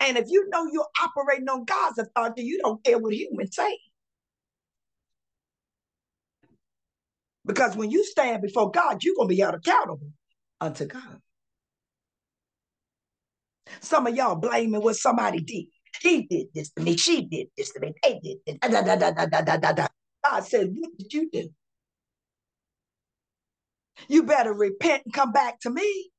And if you know you're operating on God's authority, you don't care what humans say. Because when you stand before God, you're going to be held accountable unto God. Some of y'all blaming what somebody did. He did this to me. She did this to me. They did this. Da, da, da, da, da, da, da, da. God said, What did you do? You better repent and come back to me.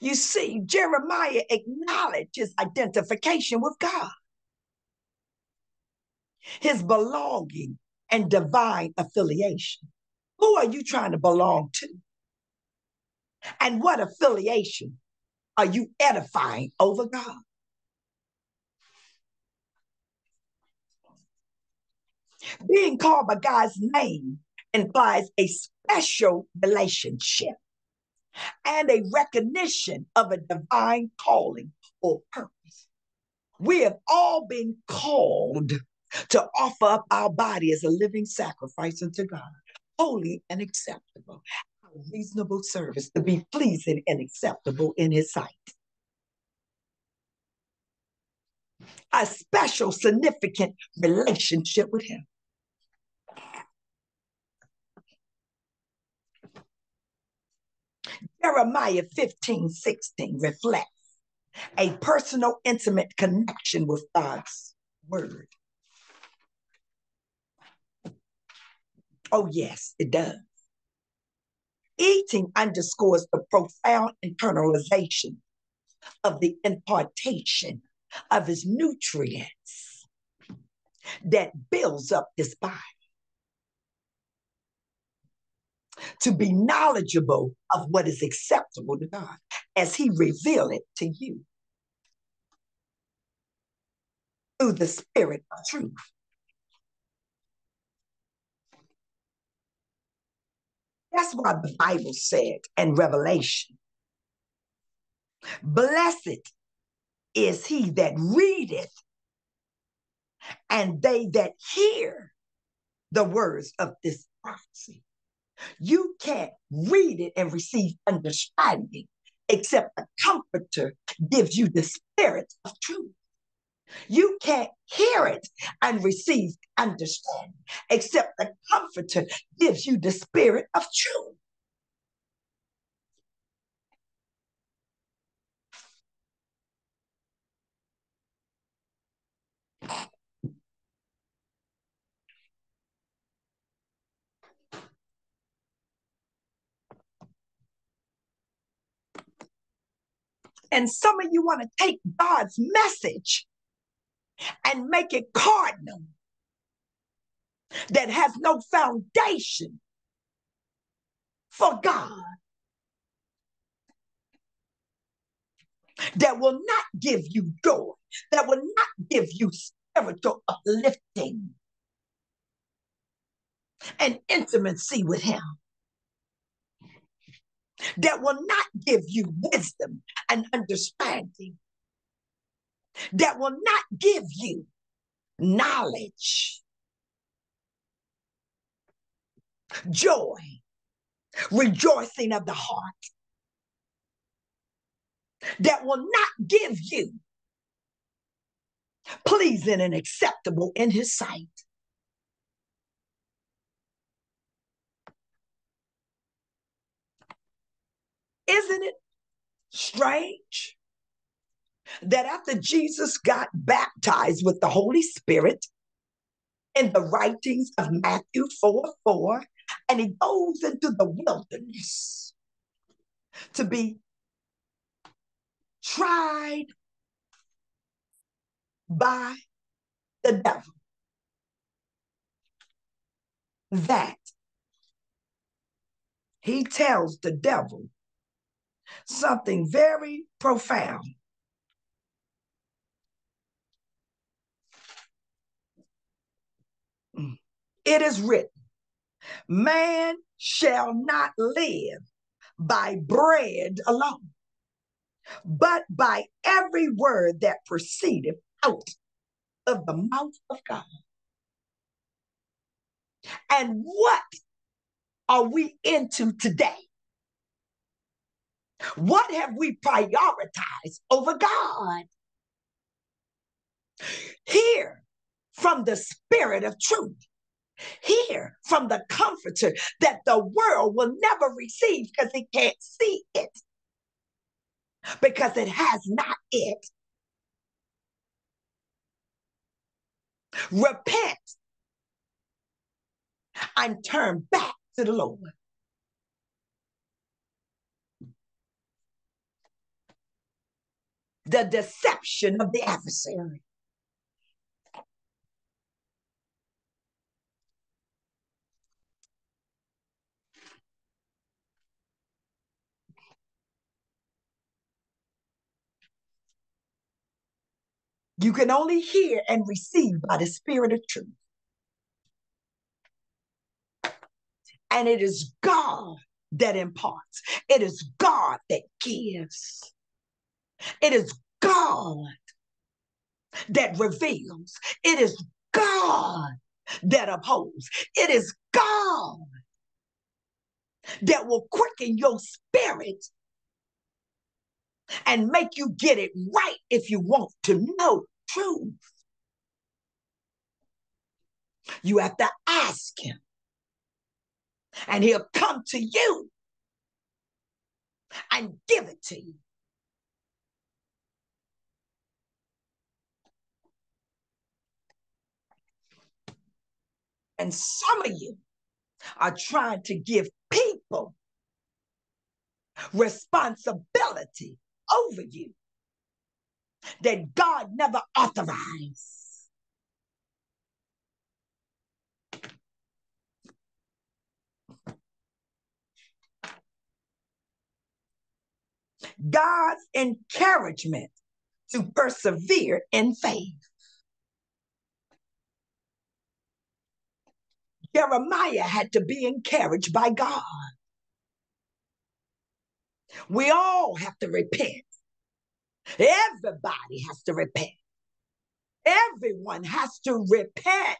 You see, Jeremiah acknowledges identification with God. his belonging and divine affiliation. Who are you trying to belong to? And what affiliation are you edifying over God? Being called by God's name implies a special relationship and a recognition of a divine calling or purpose. We have all been called to offer up our body as a living sacrifice unto God, holy and acceptable, a reasonable service to be pleasing and acceptable in His sight. A special, significant relationship with Him. Jeremiah 15, 16 reflects a personal, intimate connection with God's word. Oh, yes, it does. Eating underscores the profound internalization of the impartation of his nutrients that builds up this body. To be knowledgeable of what is acceptable to God as he reveal it to you through the spirit of truth. That's why the Bible said in Revelation, blessed is he that readeth and they that hear the words of this prophecy. You can't read it and receive understanding except the comforter gives you the spirit of truth. You can't hear it and receive understanding, except the Comforter gives you the spirit of truth. And some of you want to take God's message and make it cardinal that has no foundation for God, that will not give you joy, that will not give you spiritual uplifting and intimacy with Him, that will not give you wisdom and understanding, that will not give you knowledge, joy, rejoicing of the heart, that will not give you pleasing and acceptable in his sight. Isn't it strange that after Jesus got baptized with the Holy Spirit in the writings of Matthew 4 4, and he goes into the wilderness to be tried by the devil. That he tells the devil something very profound. Mm. It is written, man shall not live by bread alone, but by every word that proceedeth out of the mouth of God. And what are we into today? What have we prioritized over God? Hear from the Spirit of truth. Hear from the Comforter that the world will never receive because it can't see it, because it has not it. Repent and turn back to the Lord. the deception of the adversary. You can only hear and receive by the Spirit of truth. And it is God that imparts, it is God that gives it is God that reveals, it is God that upholds, it is God that will quicken your spirit and make you get it right if you want to know truth. You have to ask him, and he'll come to you and give it to you. And some of you are trying to give people responsibility over you that God never authorized. God's encouragement to persevere in faith. Jeremiah had to be encouraged by God. We all have to repent. Everybody has to repent. Everyone has to repent.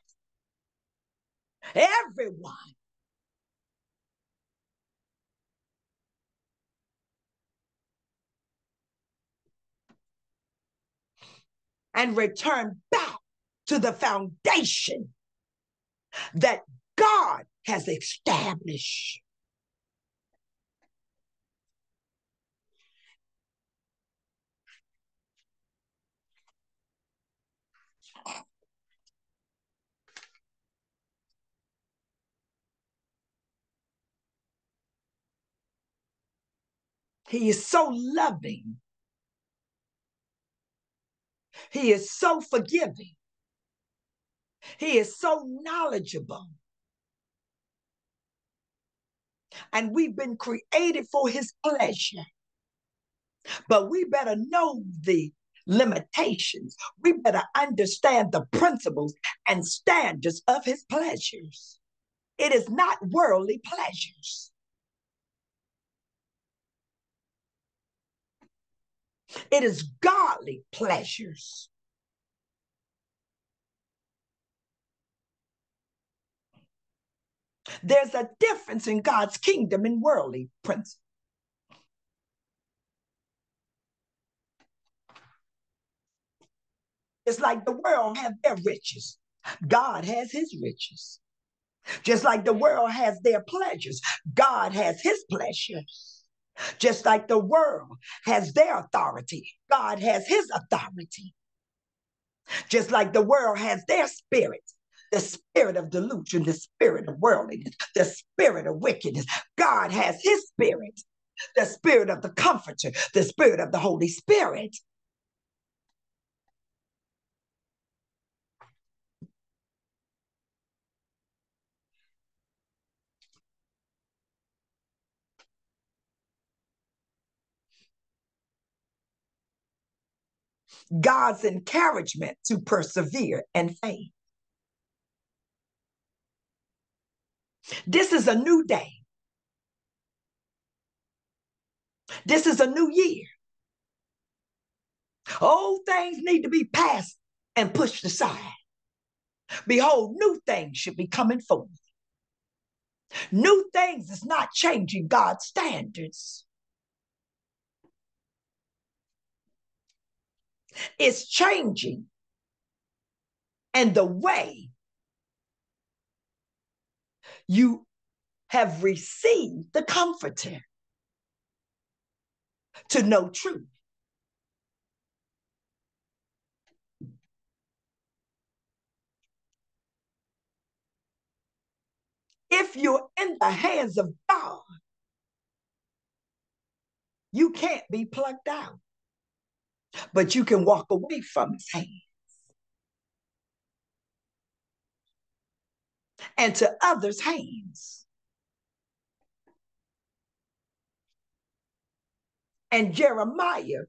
Everyone. And return back to the foundation that God has established. He is so loving. He is so forgiving. He is so knowledgeable. And we've been created for his pleasure. But we better know the limitations. We better understand the principles and standards of his pleasures. It is not worldly pleasures. It is godly pleasures. There's a difference in God's kingdom and worldly principles. It's like the world have their riches. God has his riches. Just like the world has their pleasures, God has his pleasures. Just like the world has their authority, God has his authority. Just like the world has their spirit, the spirit of delusion, the spirit of worldliness, the spirit of wickedness, God has his spirit, the spirit of the comforter, the spirit of the Holy Spirit. God's encouragement to persevere in faith. This is a new day. This is a new year. Old things need to be passed and pushed aside. Behold, new things should be coming forth. New things is not changing God's standards. It's changing and the way you have received the comforter to know truth. If you're in the hands of God, you can't be plucked out, but you can walk away from his hands. And to others' hands. And Jeremiah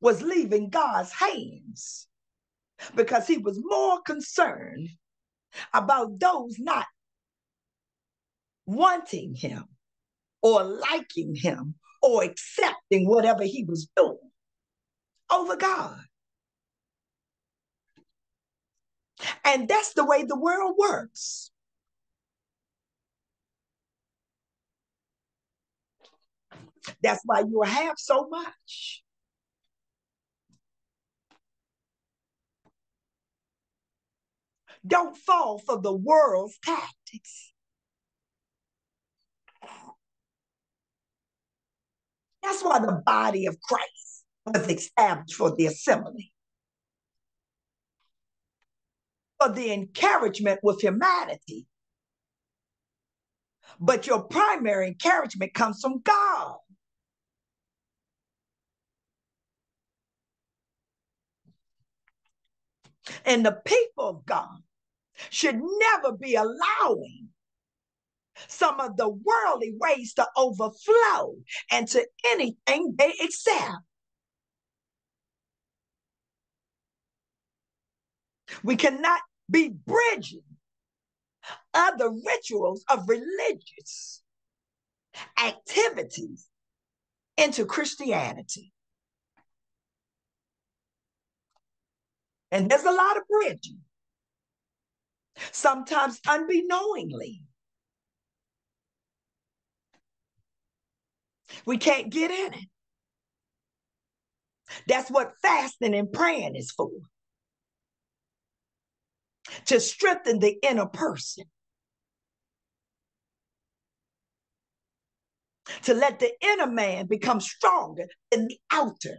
was leaving God's hands because he was more concerned about those not wanting him or liking him or accepting whatever he was doing over God. And that's the way the world works. That's why you have so much. Don't fall for the world's tactics. That's why the body of Christ was established for the assembly. For the encouragement with humanity. But your primary encouragement comes from God. And the people of God should never be allowing some of the worldly ways to overflow and to anything they accept. We cannot be bridging other rituals of religious activities into Christianity. And there's a lot of bridging, sometimes unbeknowingly. We can't get in it. That's what fasting and praying is for to strengthen the inner person, to let the inner man become stronger than the outer.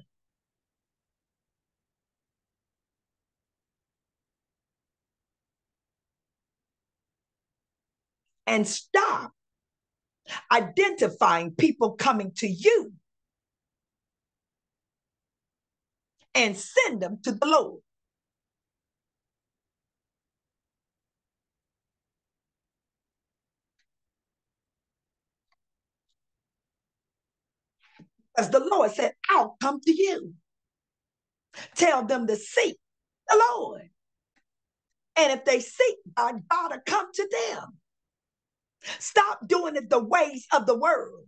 And stop identifying people coming to you and send them to the Lord. The Lord said, I'll come to you. Tell them to seek the Lord. And if they seek God, God will come to them. Stop doing it the ways of the world.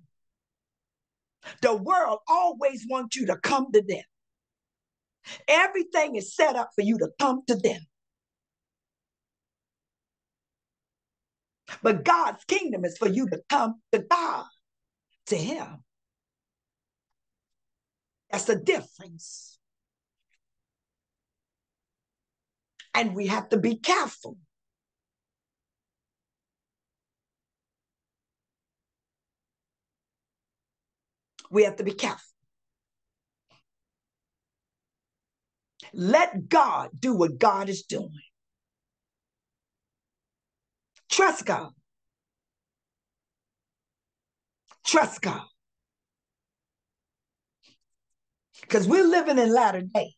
The world always wants you to come to them. Everything is set up for you to come to them. But God's kingdom is for you to come to God, to Him. That's the difference. And we have to be careful. We have to be careful. Let God do what God is doing. Trust God. Trust God. Because we're living in latter days.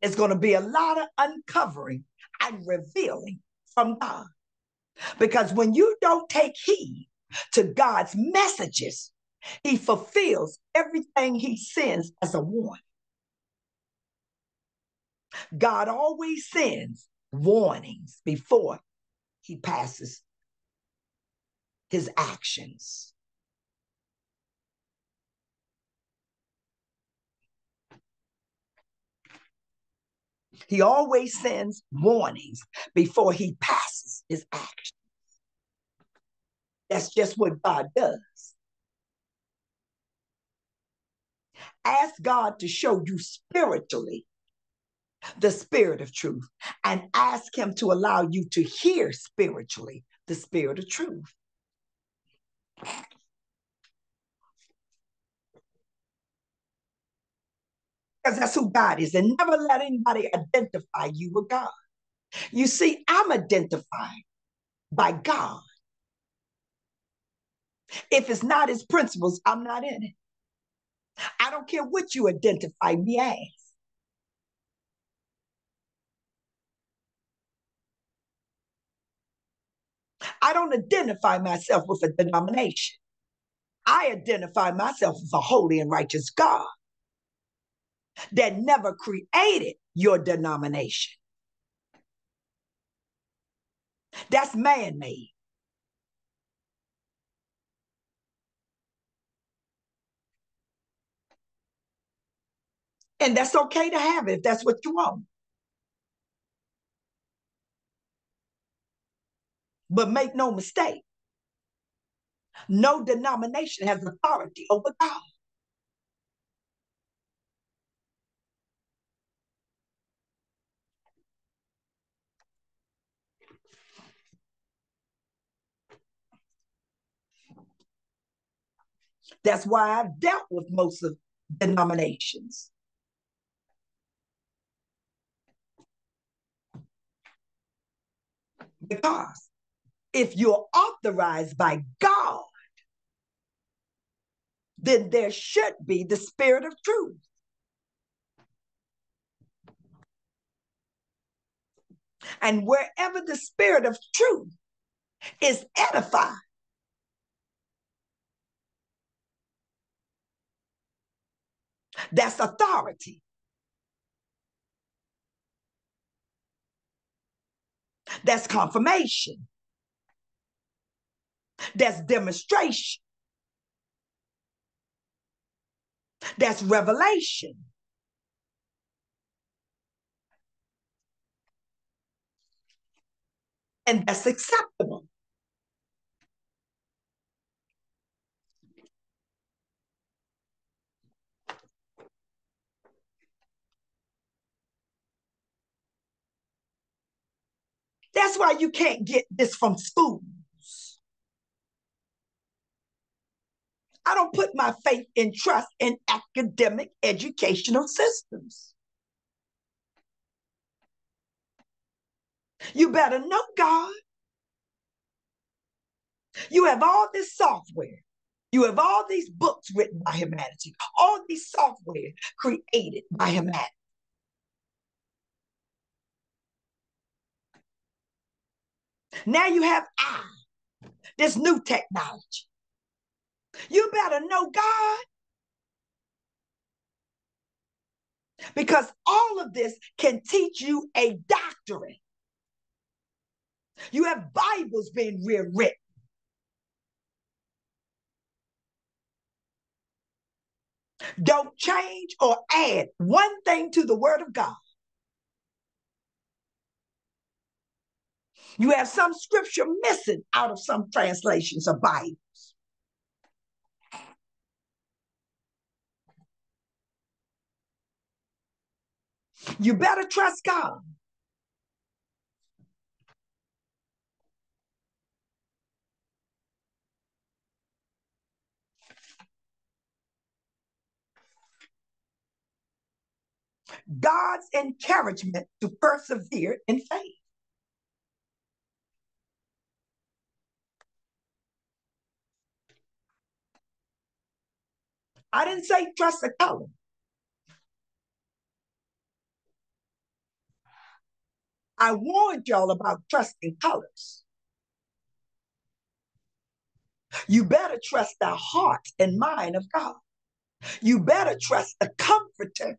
It's going to be a lot of uncovering and revealing from God. Because when you don't take heed to God's messages, he fulfills everything he sends as a warning. God always sends warnings before he passes his actions. He always sends warnings before he passes his actions. That's just what God does. Ask God to show you spiritually the spirit of truth and ask Him to allow you to hear spiritually the spirit of truth. Because that's who God is. And never let anybody identify you with God. You see, I'm identified by God. If it's not his principles, I'm not in it. I don't care what you identify me as. I don't identify myself with a denomination. I identify myself with a holy and righteous God. That never created your denomination. That's man made. And that's okay to have it if that's what you want. But make no mistake, no denomination has authority over God. That's why I've dealt with most of denominations. Because if you're authorized by God, then there should be the spirit of truth. And wherever the spirit of truth is edified, that's authority. That's confirmation. That's demonstration. That's revelation. And that's acceptable. That's why you can't get this from schools. I don't put my faith and trust in academic educational systems. You better know God. You have all this software. You have all these books written by humanity, all these software created by humanity. Now you have AI, this new technology. You better know God. Because all of this can teach you a doctrine. You have Bibles being rewritten. Don't change or add one thing to the Word of God. You have some scripture missing out of some translations of Bibles. You better trust God. God's encouragement to persevere in faith. I didn't say trust the color. I warned y'all about trusting colors. You better trust the heart and mind of God. You better trust the comforter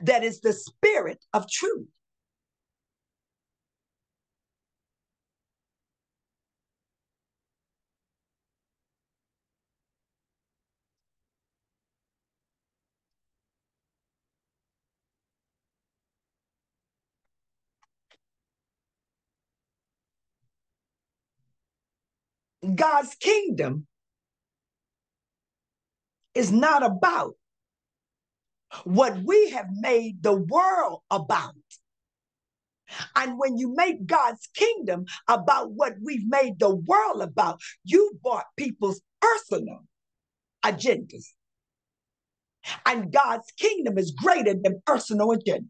that is the spirit of truth. God's kingdom is not about what we have made the world about. And when you make God's kingdom about what we've made the world about, you bought people's personal agendas. And God's kingdom is greater than personal agendas.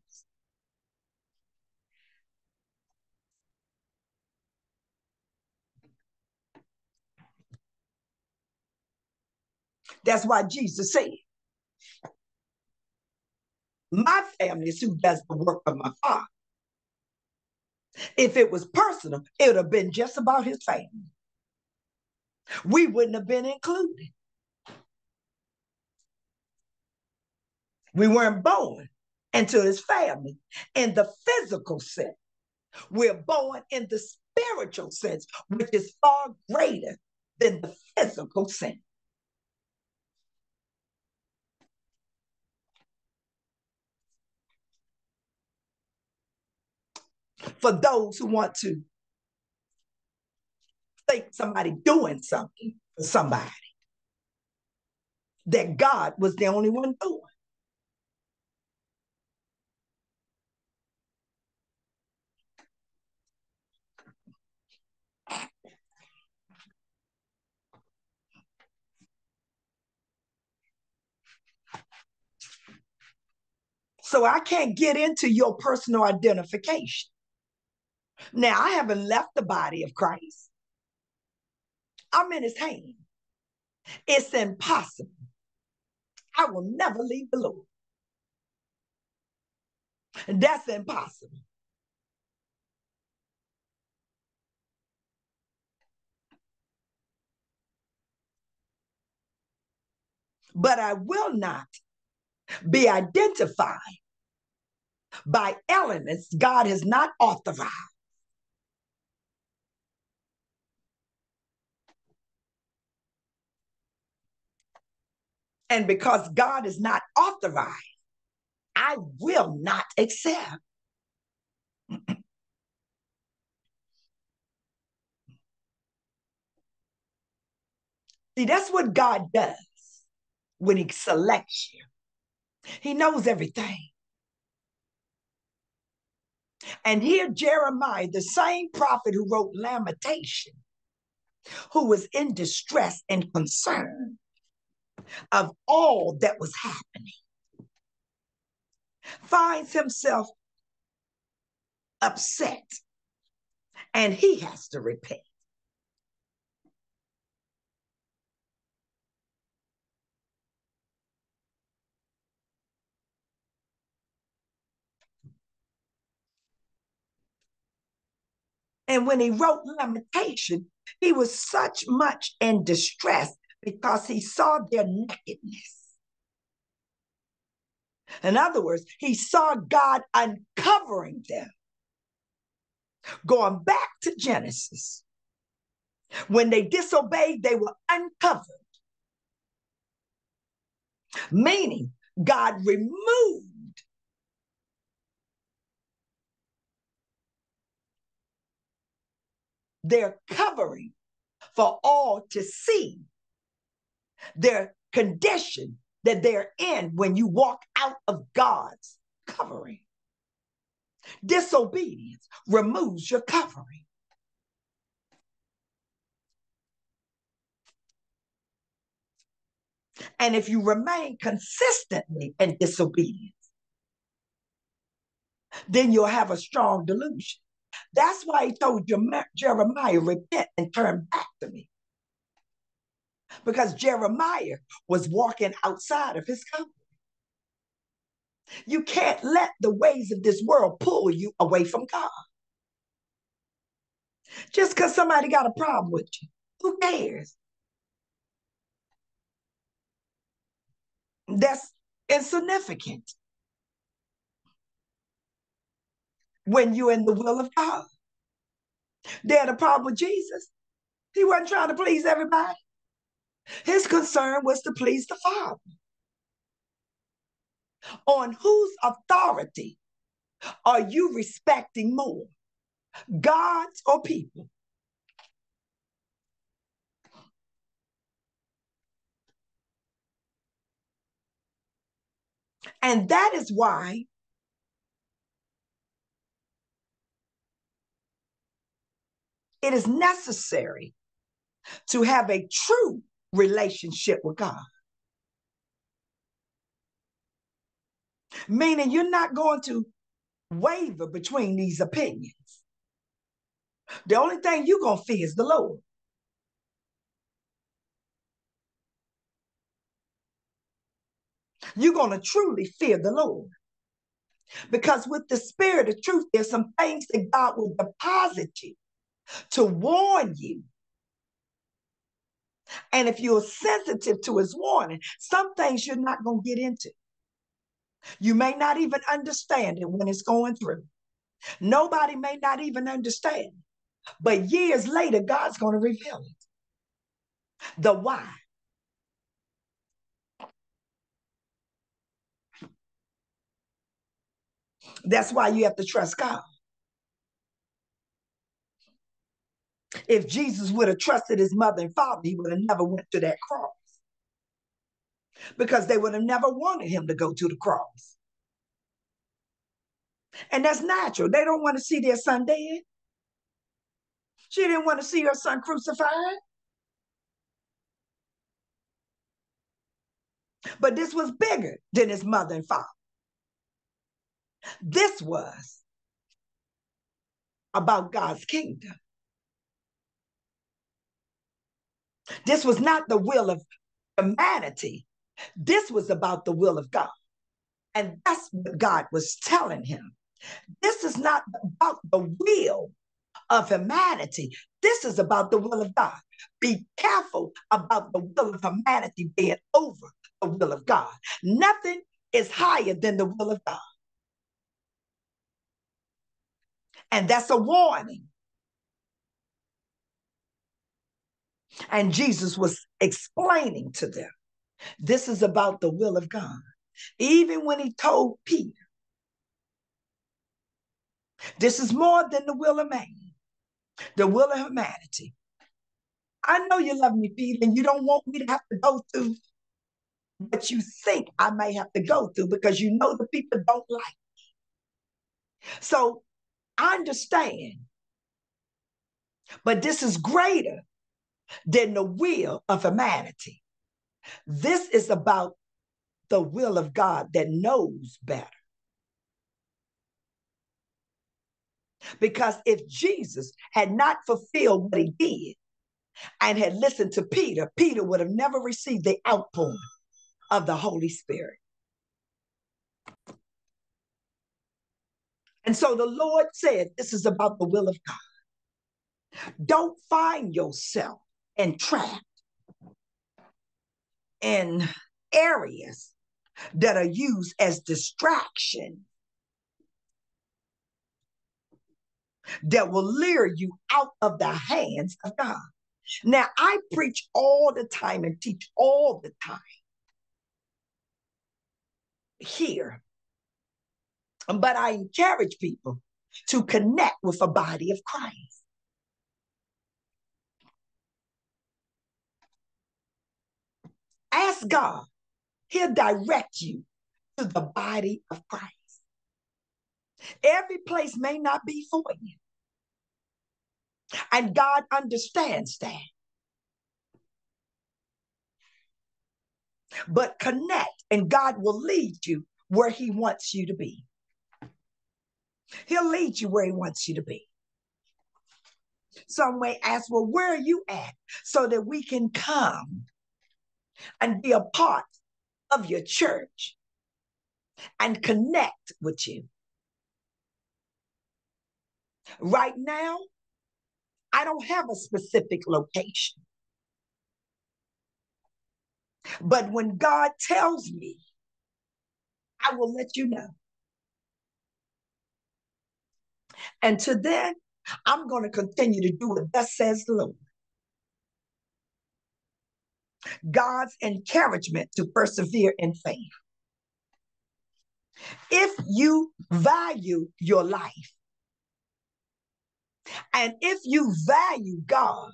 That's why Jesus said, My family is who does the work of my father. If it was personal, it would have been just about his family. We wouldn't have been included. We weren't born into his family in the physical sense. We're born in the spiritual sense, which is far greater than the physical sense. For those who want to think somebody doing something for somebody, that God was the only one doing. So I can't get into your personal identification. Now, I haven't left the body of Christ. I'm in his hand. It's impossible. I will never leave the Lord. That's impossible. But I will not be identified by elements God has not authorized. And because God is not authorized, I will not accept. See, that's what God does when He selects you. He knows everything. And here, Jeremiah, the same prophet who wrote Lamentation, who was in distress and concern of all that was happening, finds himself upset and he has to repent. And when he wrote Lamentation, he was such much in distress because he saw their nakedness. In other words, he saw God uncovering them. Going back to Genesis, when they disobeyed, they were uncovered. Meaning, God removed their covering for all to see their condition that they're in when you walk out of God's covering. Disobedience removes your covering. And if you remain consistently in disobedience, then you'll have a strong delusion. That's why he told Jeremiah, repent and turn back to me. Because Jeremiah was walking outside of his company. You can't let the ways of this world pull you away from God. Just because somebody got a problem with you, who cares? That's insignificant. when you're in the will of God. They had a problem with Jesus. He wasn't trying to please everybody. His concern was to please the Father. On whose authority are you respecting more, God's or people? And that is why it is necessary to have a true relationship with God. Meaning you're not going to waver between these opinions. The only thing you're going to fear is the Lord. You're going to truly fear the Lord. Because with the spirit of truth, there's some things that God will deposit you to warn you. And if you're sensitive to his warning, some things you're not going to get into. You may not even understand it when it's going through. Nobody may not even understand. But years later, God's going to reveal it. The why. That's why you have to trust God. If Jesus would have trusted his mother and father, he would have never went to that cross. Because they would have never wanted him to go to the cross. And that's natural. They don't want to see their son dead. She didn't want to see her son crucified. But this was bigger than his mother and father. This was about God's kingdom. This was not the will of humanity. This was about the will of God. And that's what God was telling him. This is not about the will of humanity. This is about the will of God. Be careful about the will of humanity being over the will of God. Nothing is higher than the will of God. And that's a warning. And Jesus was explaining to them this is about the will of God. Even when he told Peter, this is more than the will of man, the will of humanity. I know you love me, Peter, and you don't want me to have to go through what you think I may have to go through because you know the people don't like me. So I understand. But this is greater than the will of humanity. This is about the will of God that knows better. Because if Jesus had not fulfilled what he did and had listened to Peter, Peter would have never received the outpouring of the Holy Spirit. And so the Lord said, This is about the will of God. Don't find yourself entrapped in areas that are used as distraction that will lure you out of the hands of God. Now, I preach all the time and teach all the time here, but I encourage people to connect with a body of Christ. Ask God, He'll direct you to the body of Christ. Every place may not be for you. And God understands that. But connect, and God will lead you where He wants you to be. He'll lead you where He wants you to be. Some may ask, well, where are you at? So that we can come and be a part of your church and connect with you. Right now, I don't have a specific location. But when God tells me, I will let you know. And to then, I'm going to continue to do what thus says the Lord. God's encouragement to persevere in faith. If you value your life, and if you value God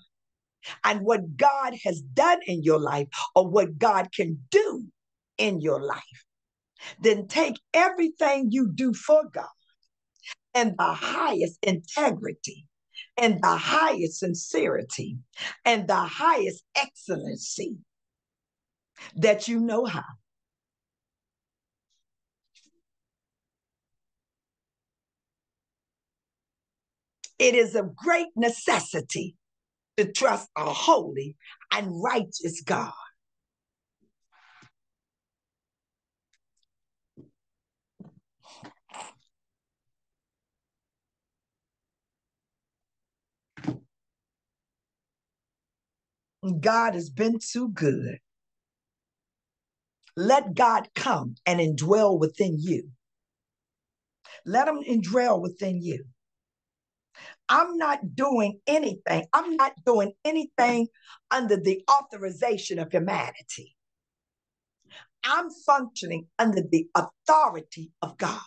and what God has done in your life or what God can do in your life, then take everything you do for God and the highest integrity and the highest sincerity and the highest excellency that you know how. It is of great necessity to trust a holy and righteous God. God has been too good. Let God come and indwell within you. Let him indwell within you. I'm not doing anything. I'm not doing anything under the authorization of humanity. I'm functioning under the authority of God.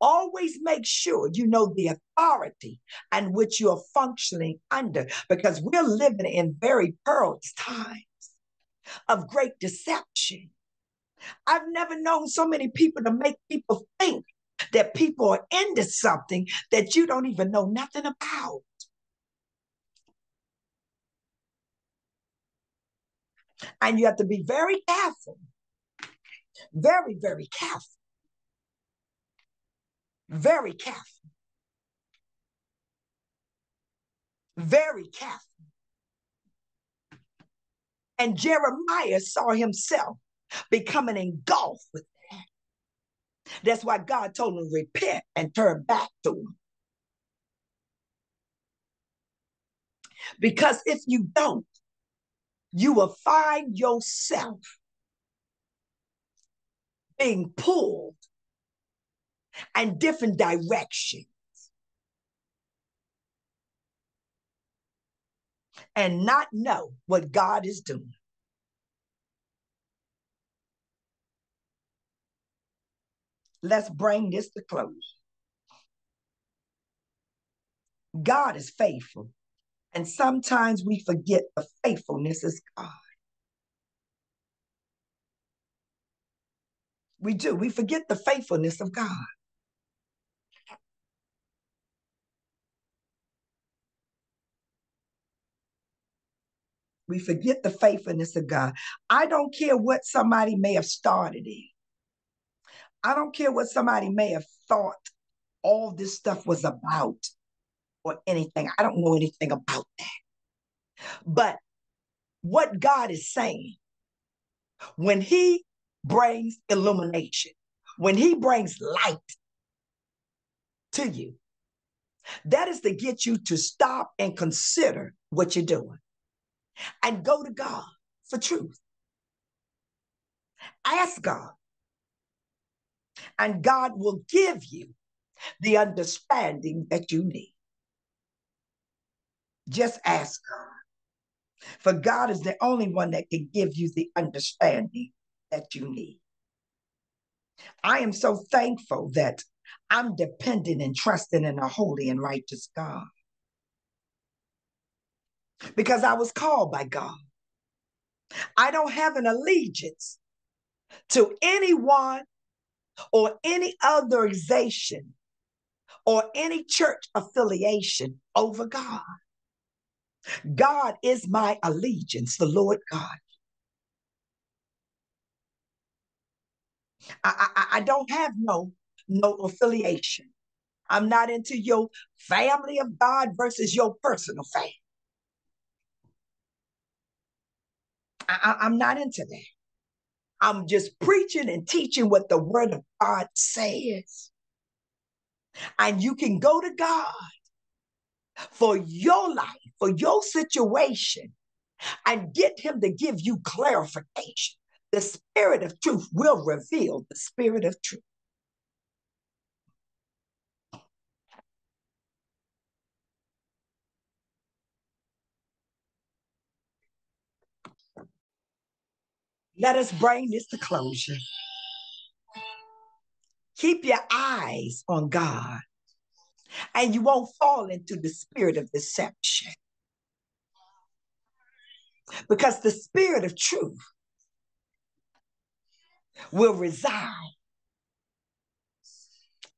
Always make sure you know the authority and which you're functioning under because we're living in very perilous times of great deception. I've never known so many people to make people think that people are into something that you don't even know nothing about. And you have to be very careful, very, very careful, very careful, very careful. And Jeremiah saw himself becoming engulfed with that. That's why God told him repent and turn back to him. Because if you don't, you will find yourself being pulled in different directions and not know what God is doing. Let's bring this to close. God is faithful. And sometimes we forget the faithfulness is God. We do. We forget the faithfulness of God. We forget the faithfulness of God. I don't care what somebody may have started in. I don't care what somebody may have thought all this stuff was about or anything. I don't know anything about that. But what God is saying, when He brings illumination, when He brings light to you, that is to get you to stop and consider what you're doing and go to God for truth. Ask God, and God will give you the understanding that you need. Just ask God. For God is the only one that can give you the understanding that you need. I am so thankful that I'm dependent and trusting in a holy and righteous God. Because I was called by God. I don't have an allegiance to anyone or any other organization or any church affiliation over God. God is my allegiance, the Lord God. I, I, I don't have no no affiliation. I'm not into your family of God versus your personal family. I, I'm not into that. I'm just preaching and teaching what the word of God says. And you can go to God for your life, for your situation, and get him to give you clarification. The spirit of truth will reveal the spirit of truth. Let us bring this to closure. Keep your eyes on God, and you won't fall into the spirit of deception. Because the spirit of truth will reside,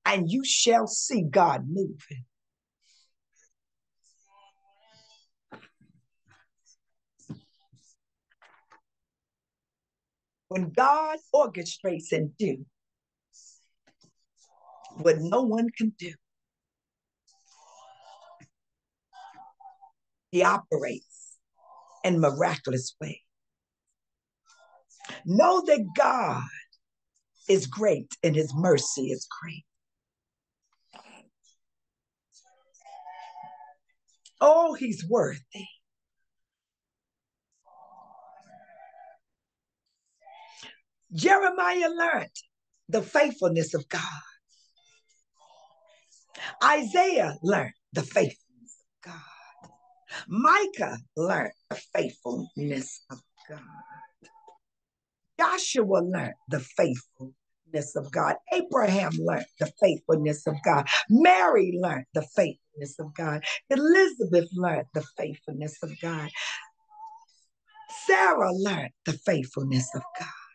and you shall see God moving. When God orchestrates and do what no one can do, He operates in miraculous way. Know that God is great and his mercy is great. Oh, he's worthy. Jeremiah learned the faithfulness of God. Isaiah learned the faithfulness of God. Micah learned the faithfulness of God. Joshua learned the faithfulness of God. Abraham learned the faithfulness of God. Mary learned the faithfulness of God. Elizabeth learned the faithfulness of God. Sarah learned the faithfulness of God.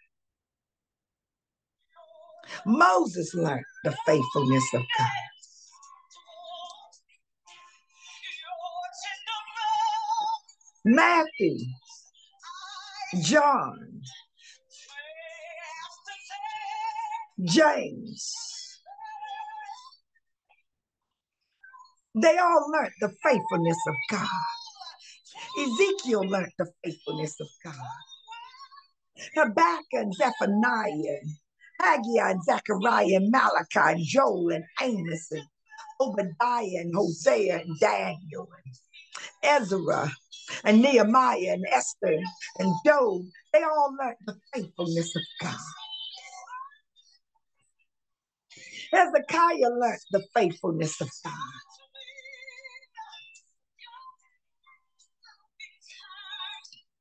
Moses learned the faithfulness of God. Matthew, John, James. They all learned the faithfulness of God. Ezekiel learned the faithfulness of God. Habakkuk and Zephaniah, Haggai and Zechariah and Malachi and Joel and Amos and Obadiah and Hosea and Daniel and Ezra and Nehemiah and Esther and Job. They all learned the faithfulness of God. Hezekiah learned the faithfulness of God.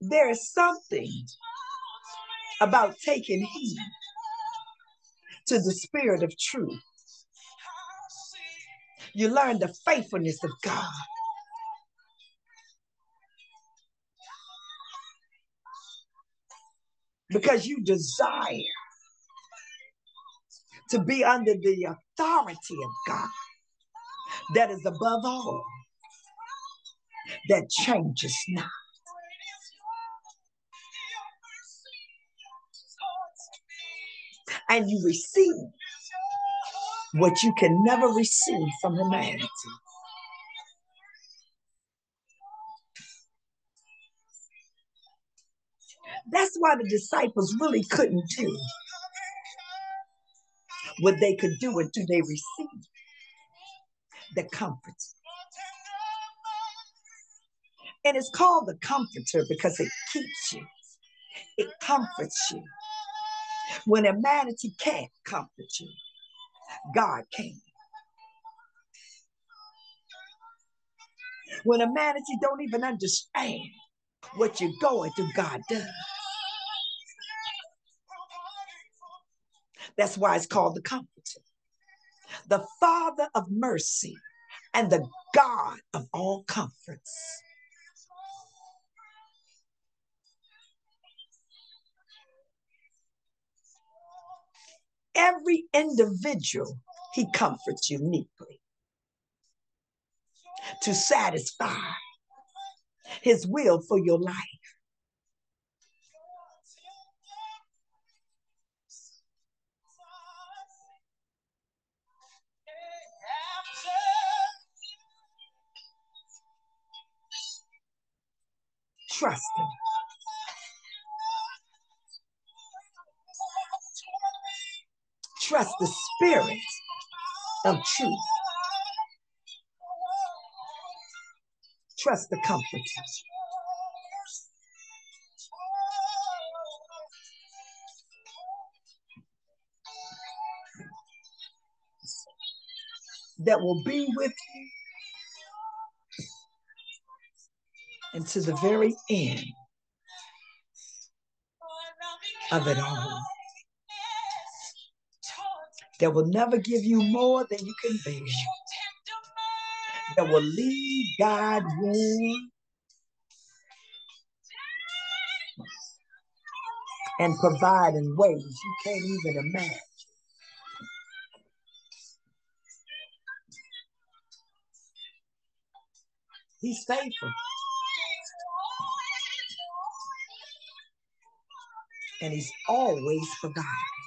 There is something about taking heed to the spirit of truth. You learn the faithfulness of God. Because you desire to be under the authority of God that is above all, that changes not. And you receive what you can never receive from humanity. That's why the disciples really couldn't do what they could do until they received the comfort. And it's called the comforter because it keeps you, it comforts you. When humanity can't comfort you, God can. When humanity don't even understand what you're going through, God does. That's why it's called the Comforter. The Father of mercy and the God of all comforts. Every individual, he comforts uniquely to satisfy his will for your life. Trust him. Trust the spirit of truth. Trust the comforter. That will be with you and to the very end of it all. That will never give you more than you can bear. That will lead, God warn, and provide in ways you can't even imagine. He's faithful. And he's always providing.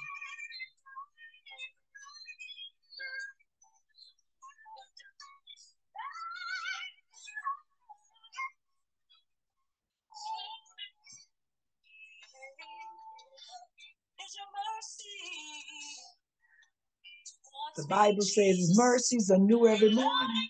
Bible says his mercies are new every morning.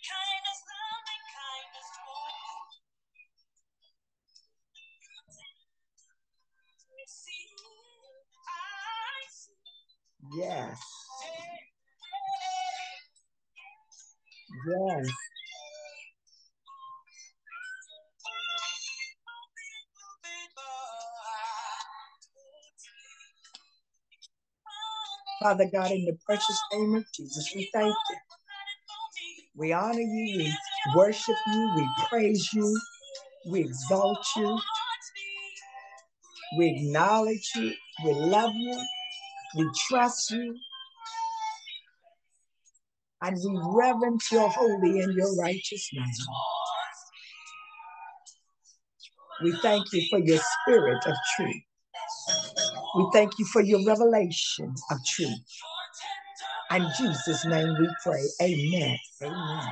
Father God, in the precious name of Jesus, we thank you. We honor you, we worship you, we praise you, we exalt you, we acknowledge you, we love you, we trust you, and we reverence your holy and your righteous name. We thank you for your spirit of truth. We thank you for your revelation of truth. In Jesus' name we pray. Amen. Amen.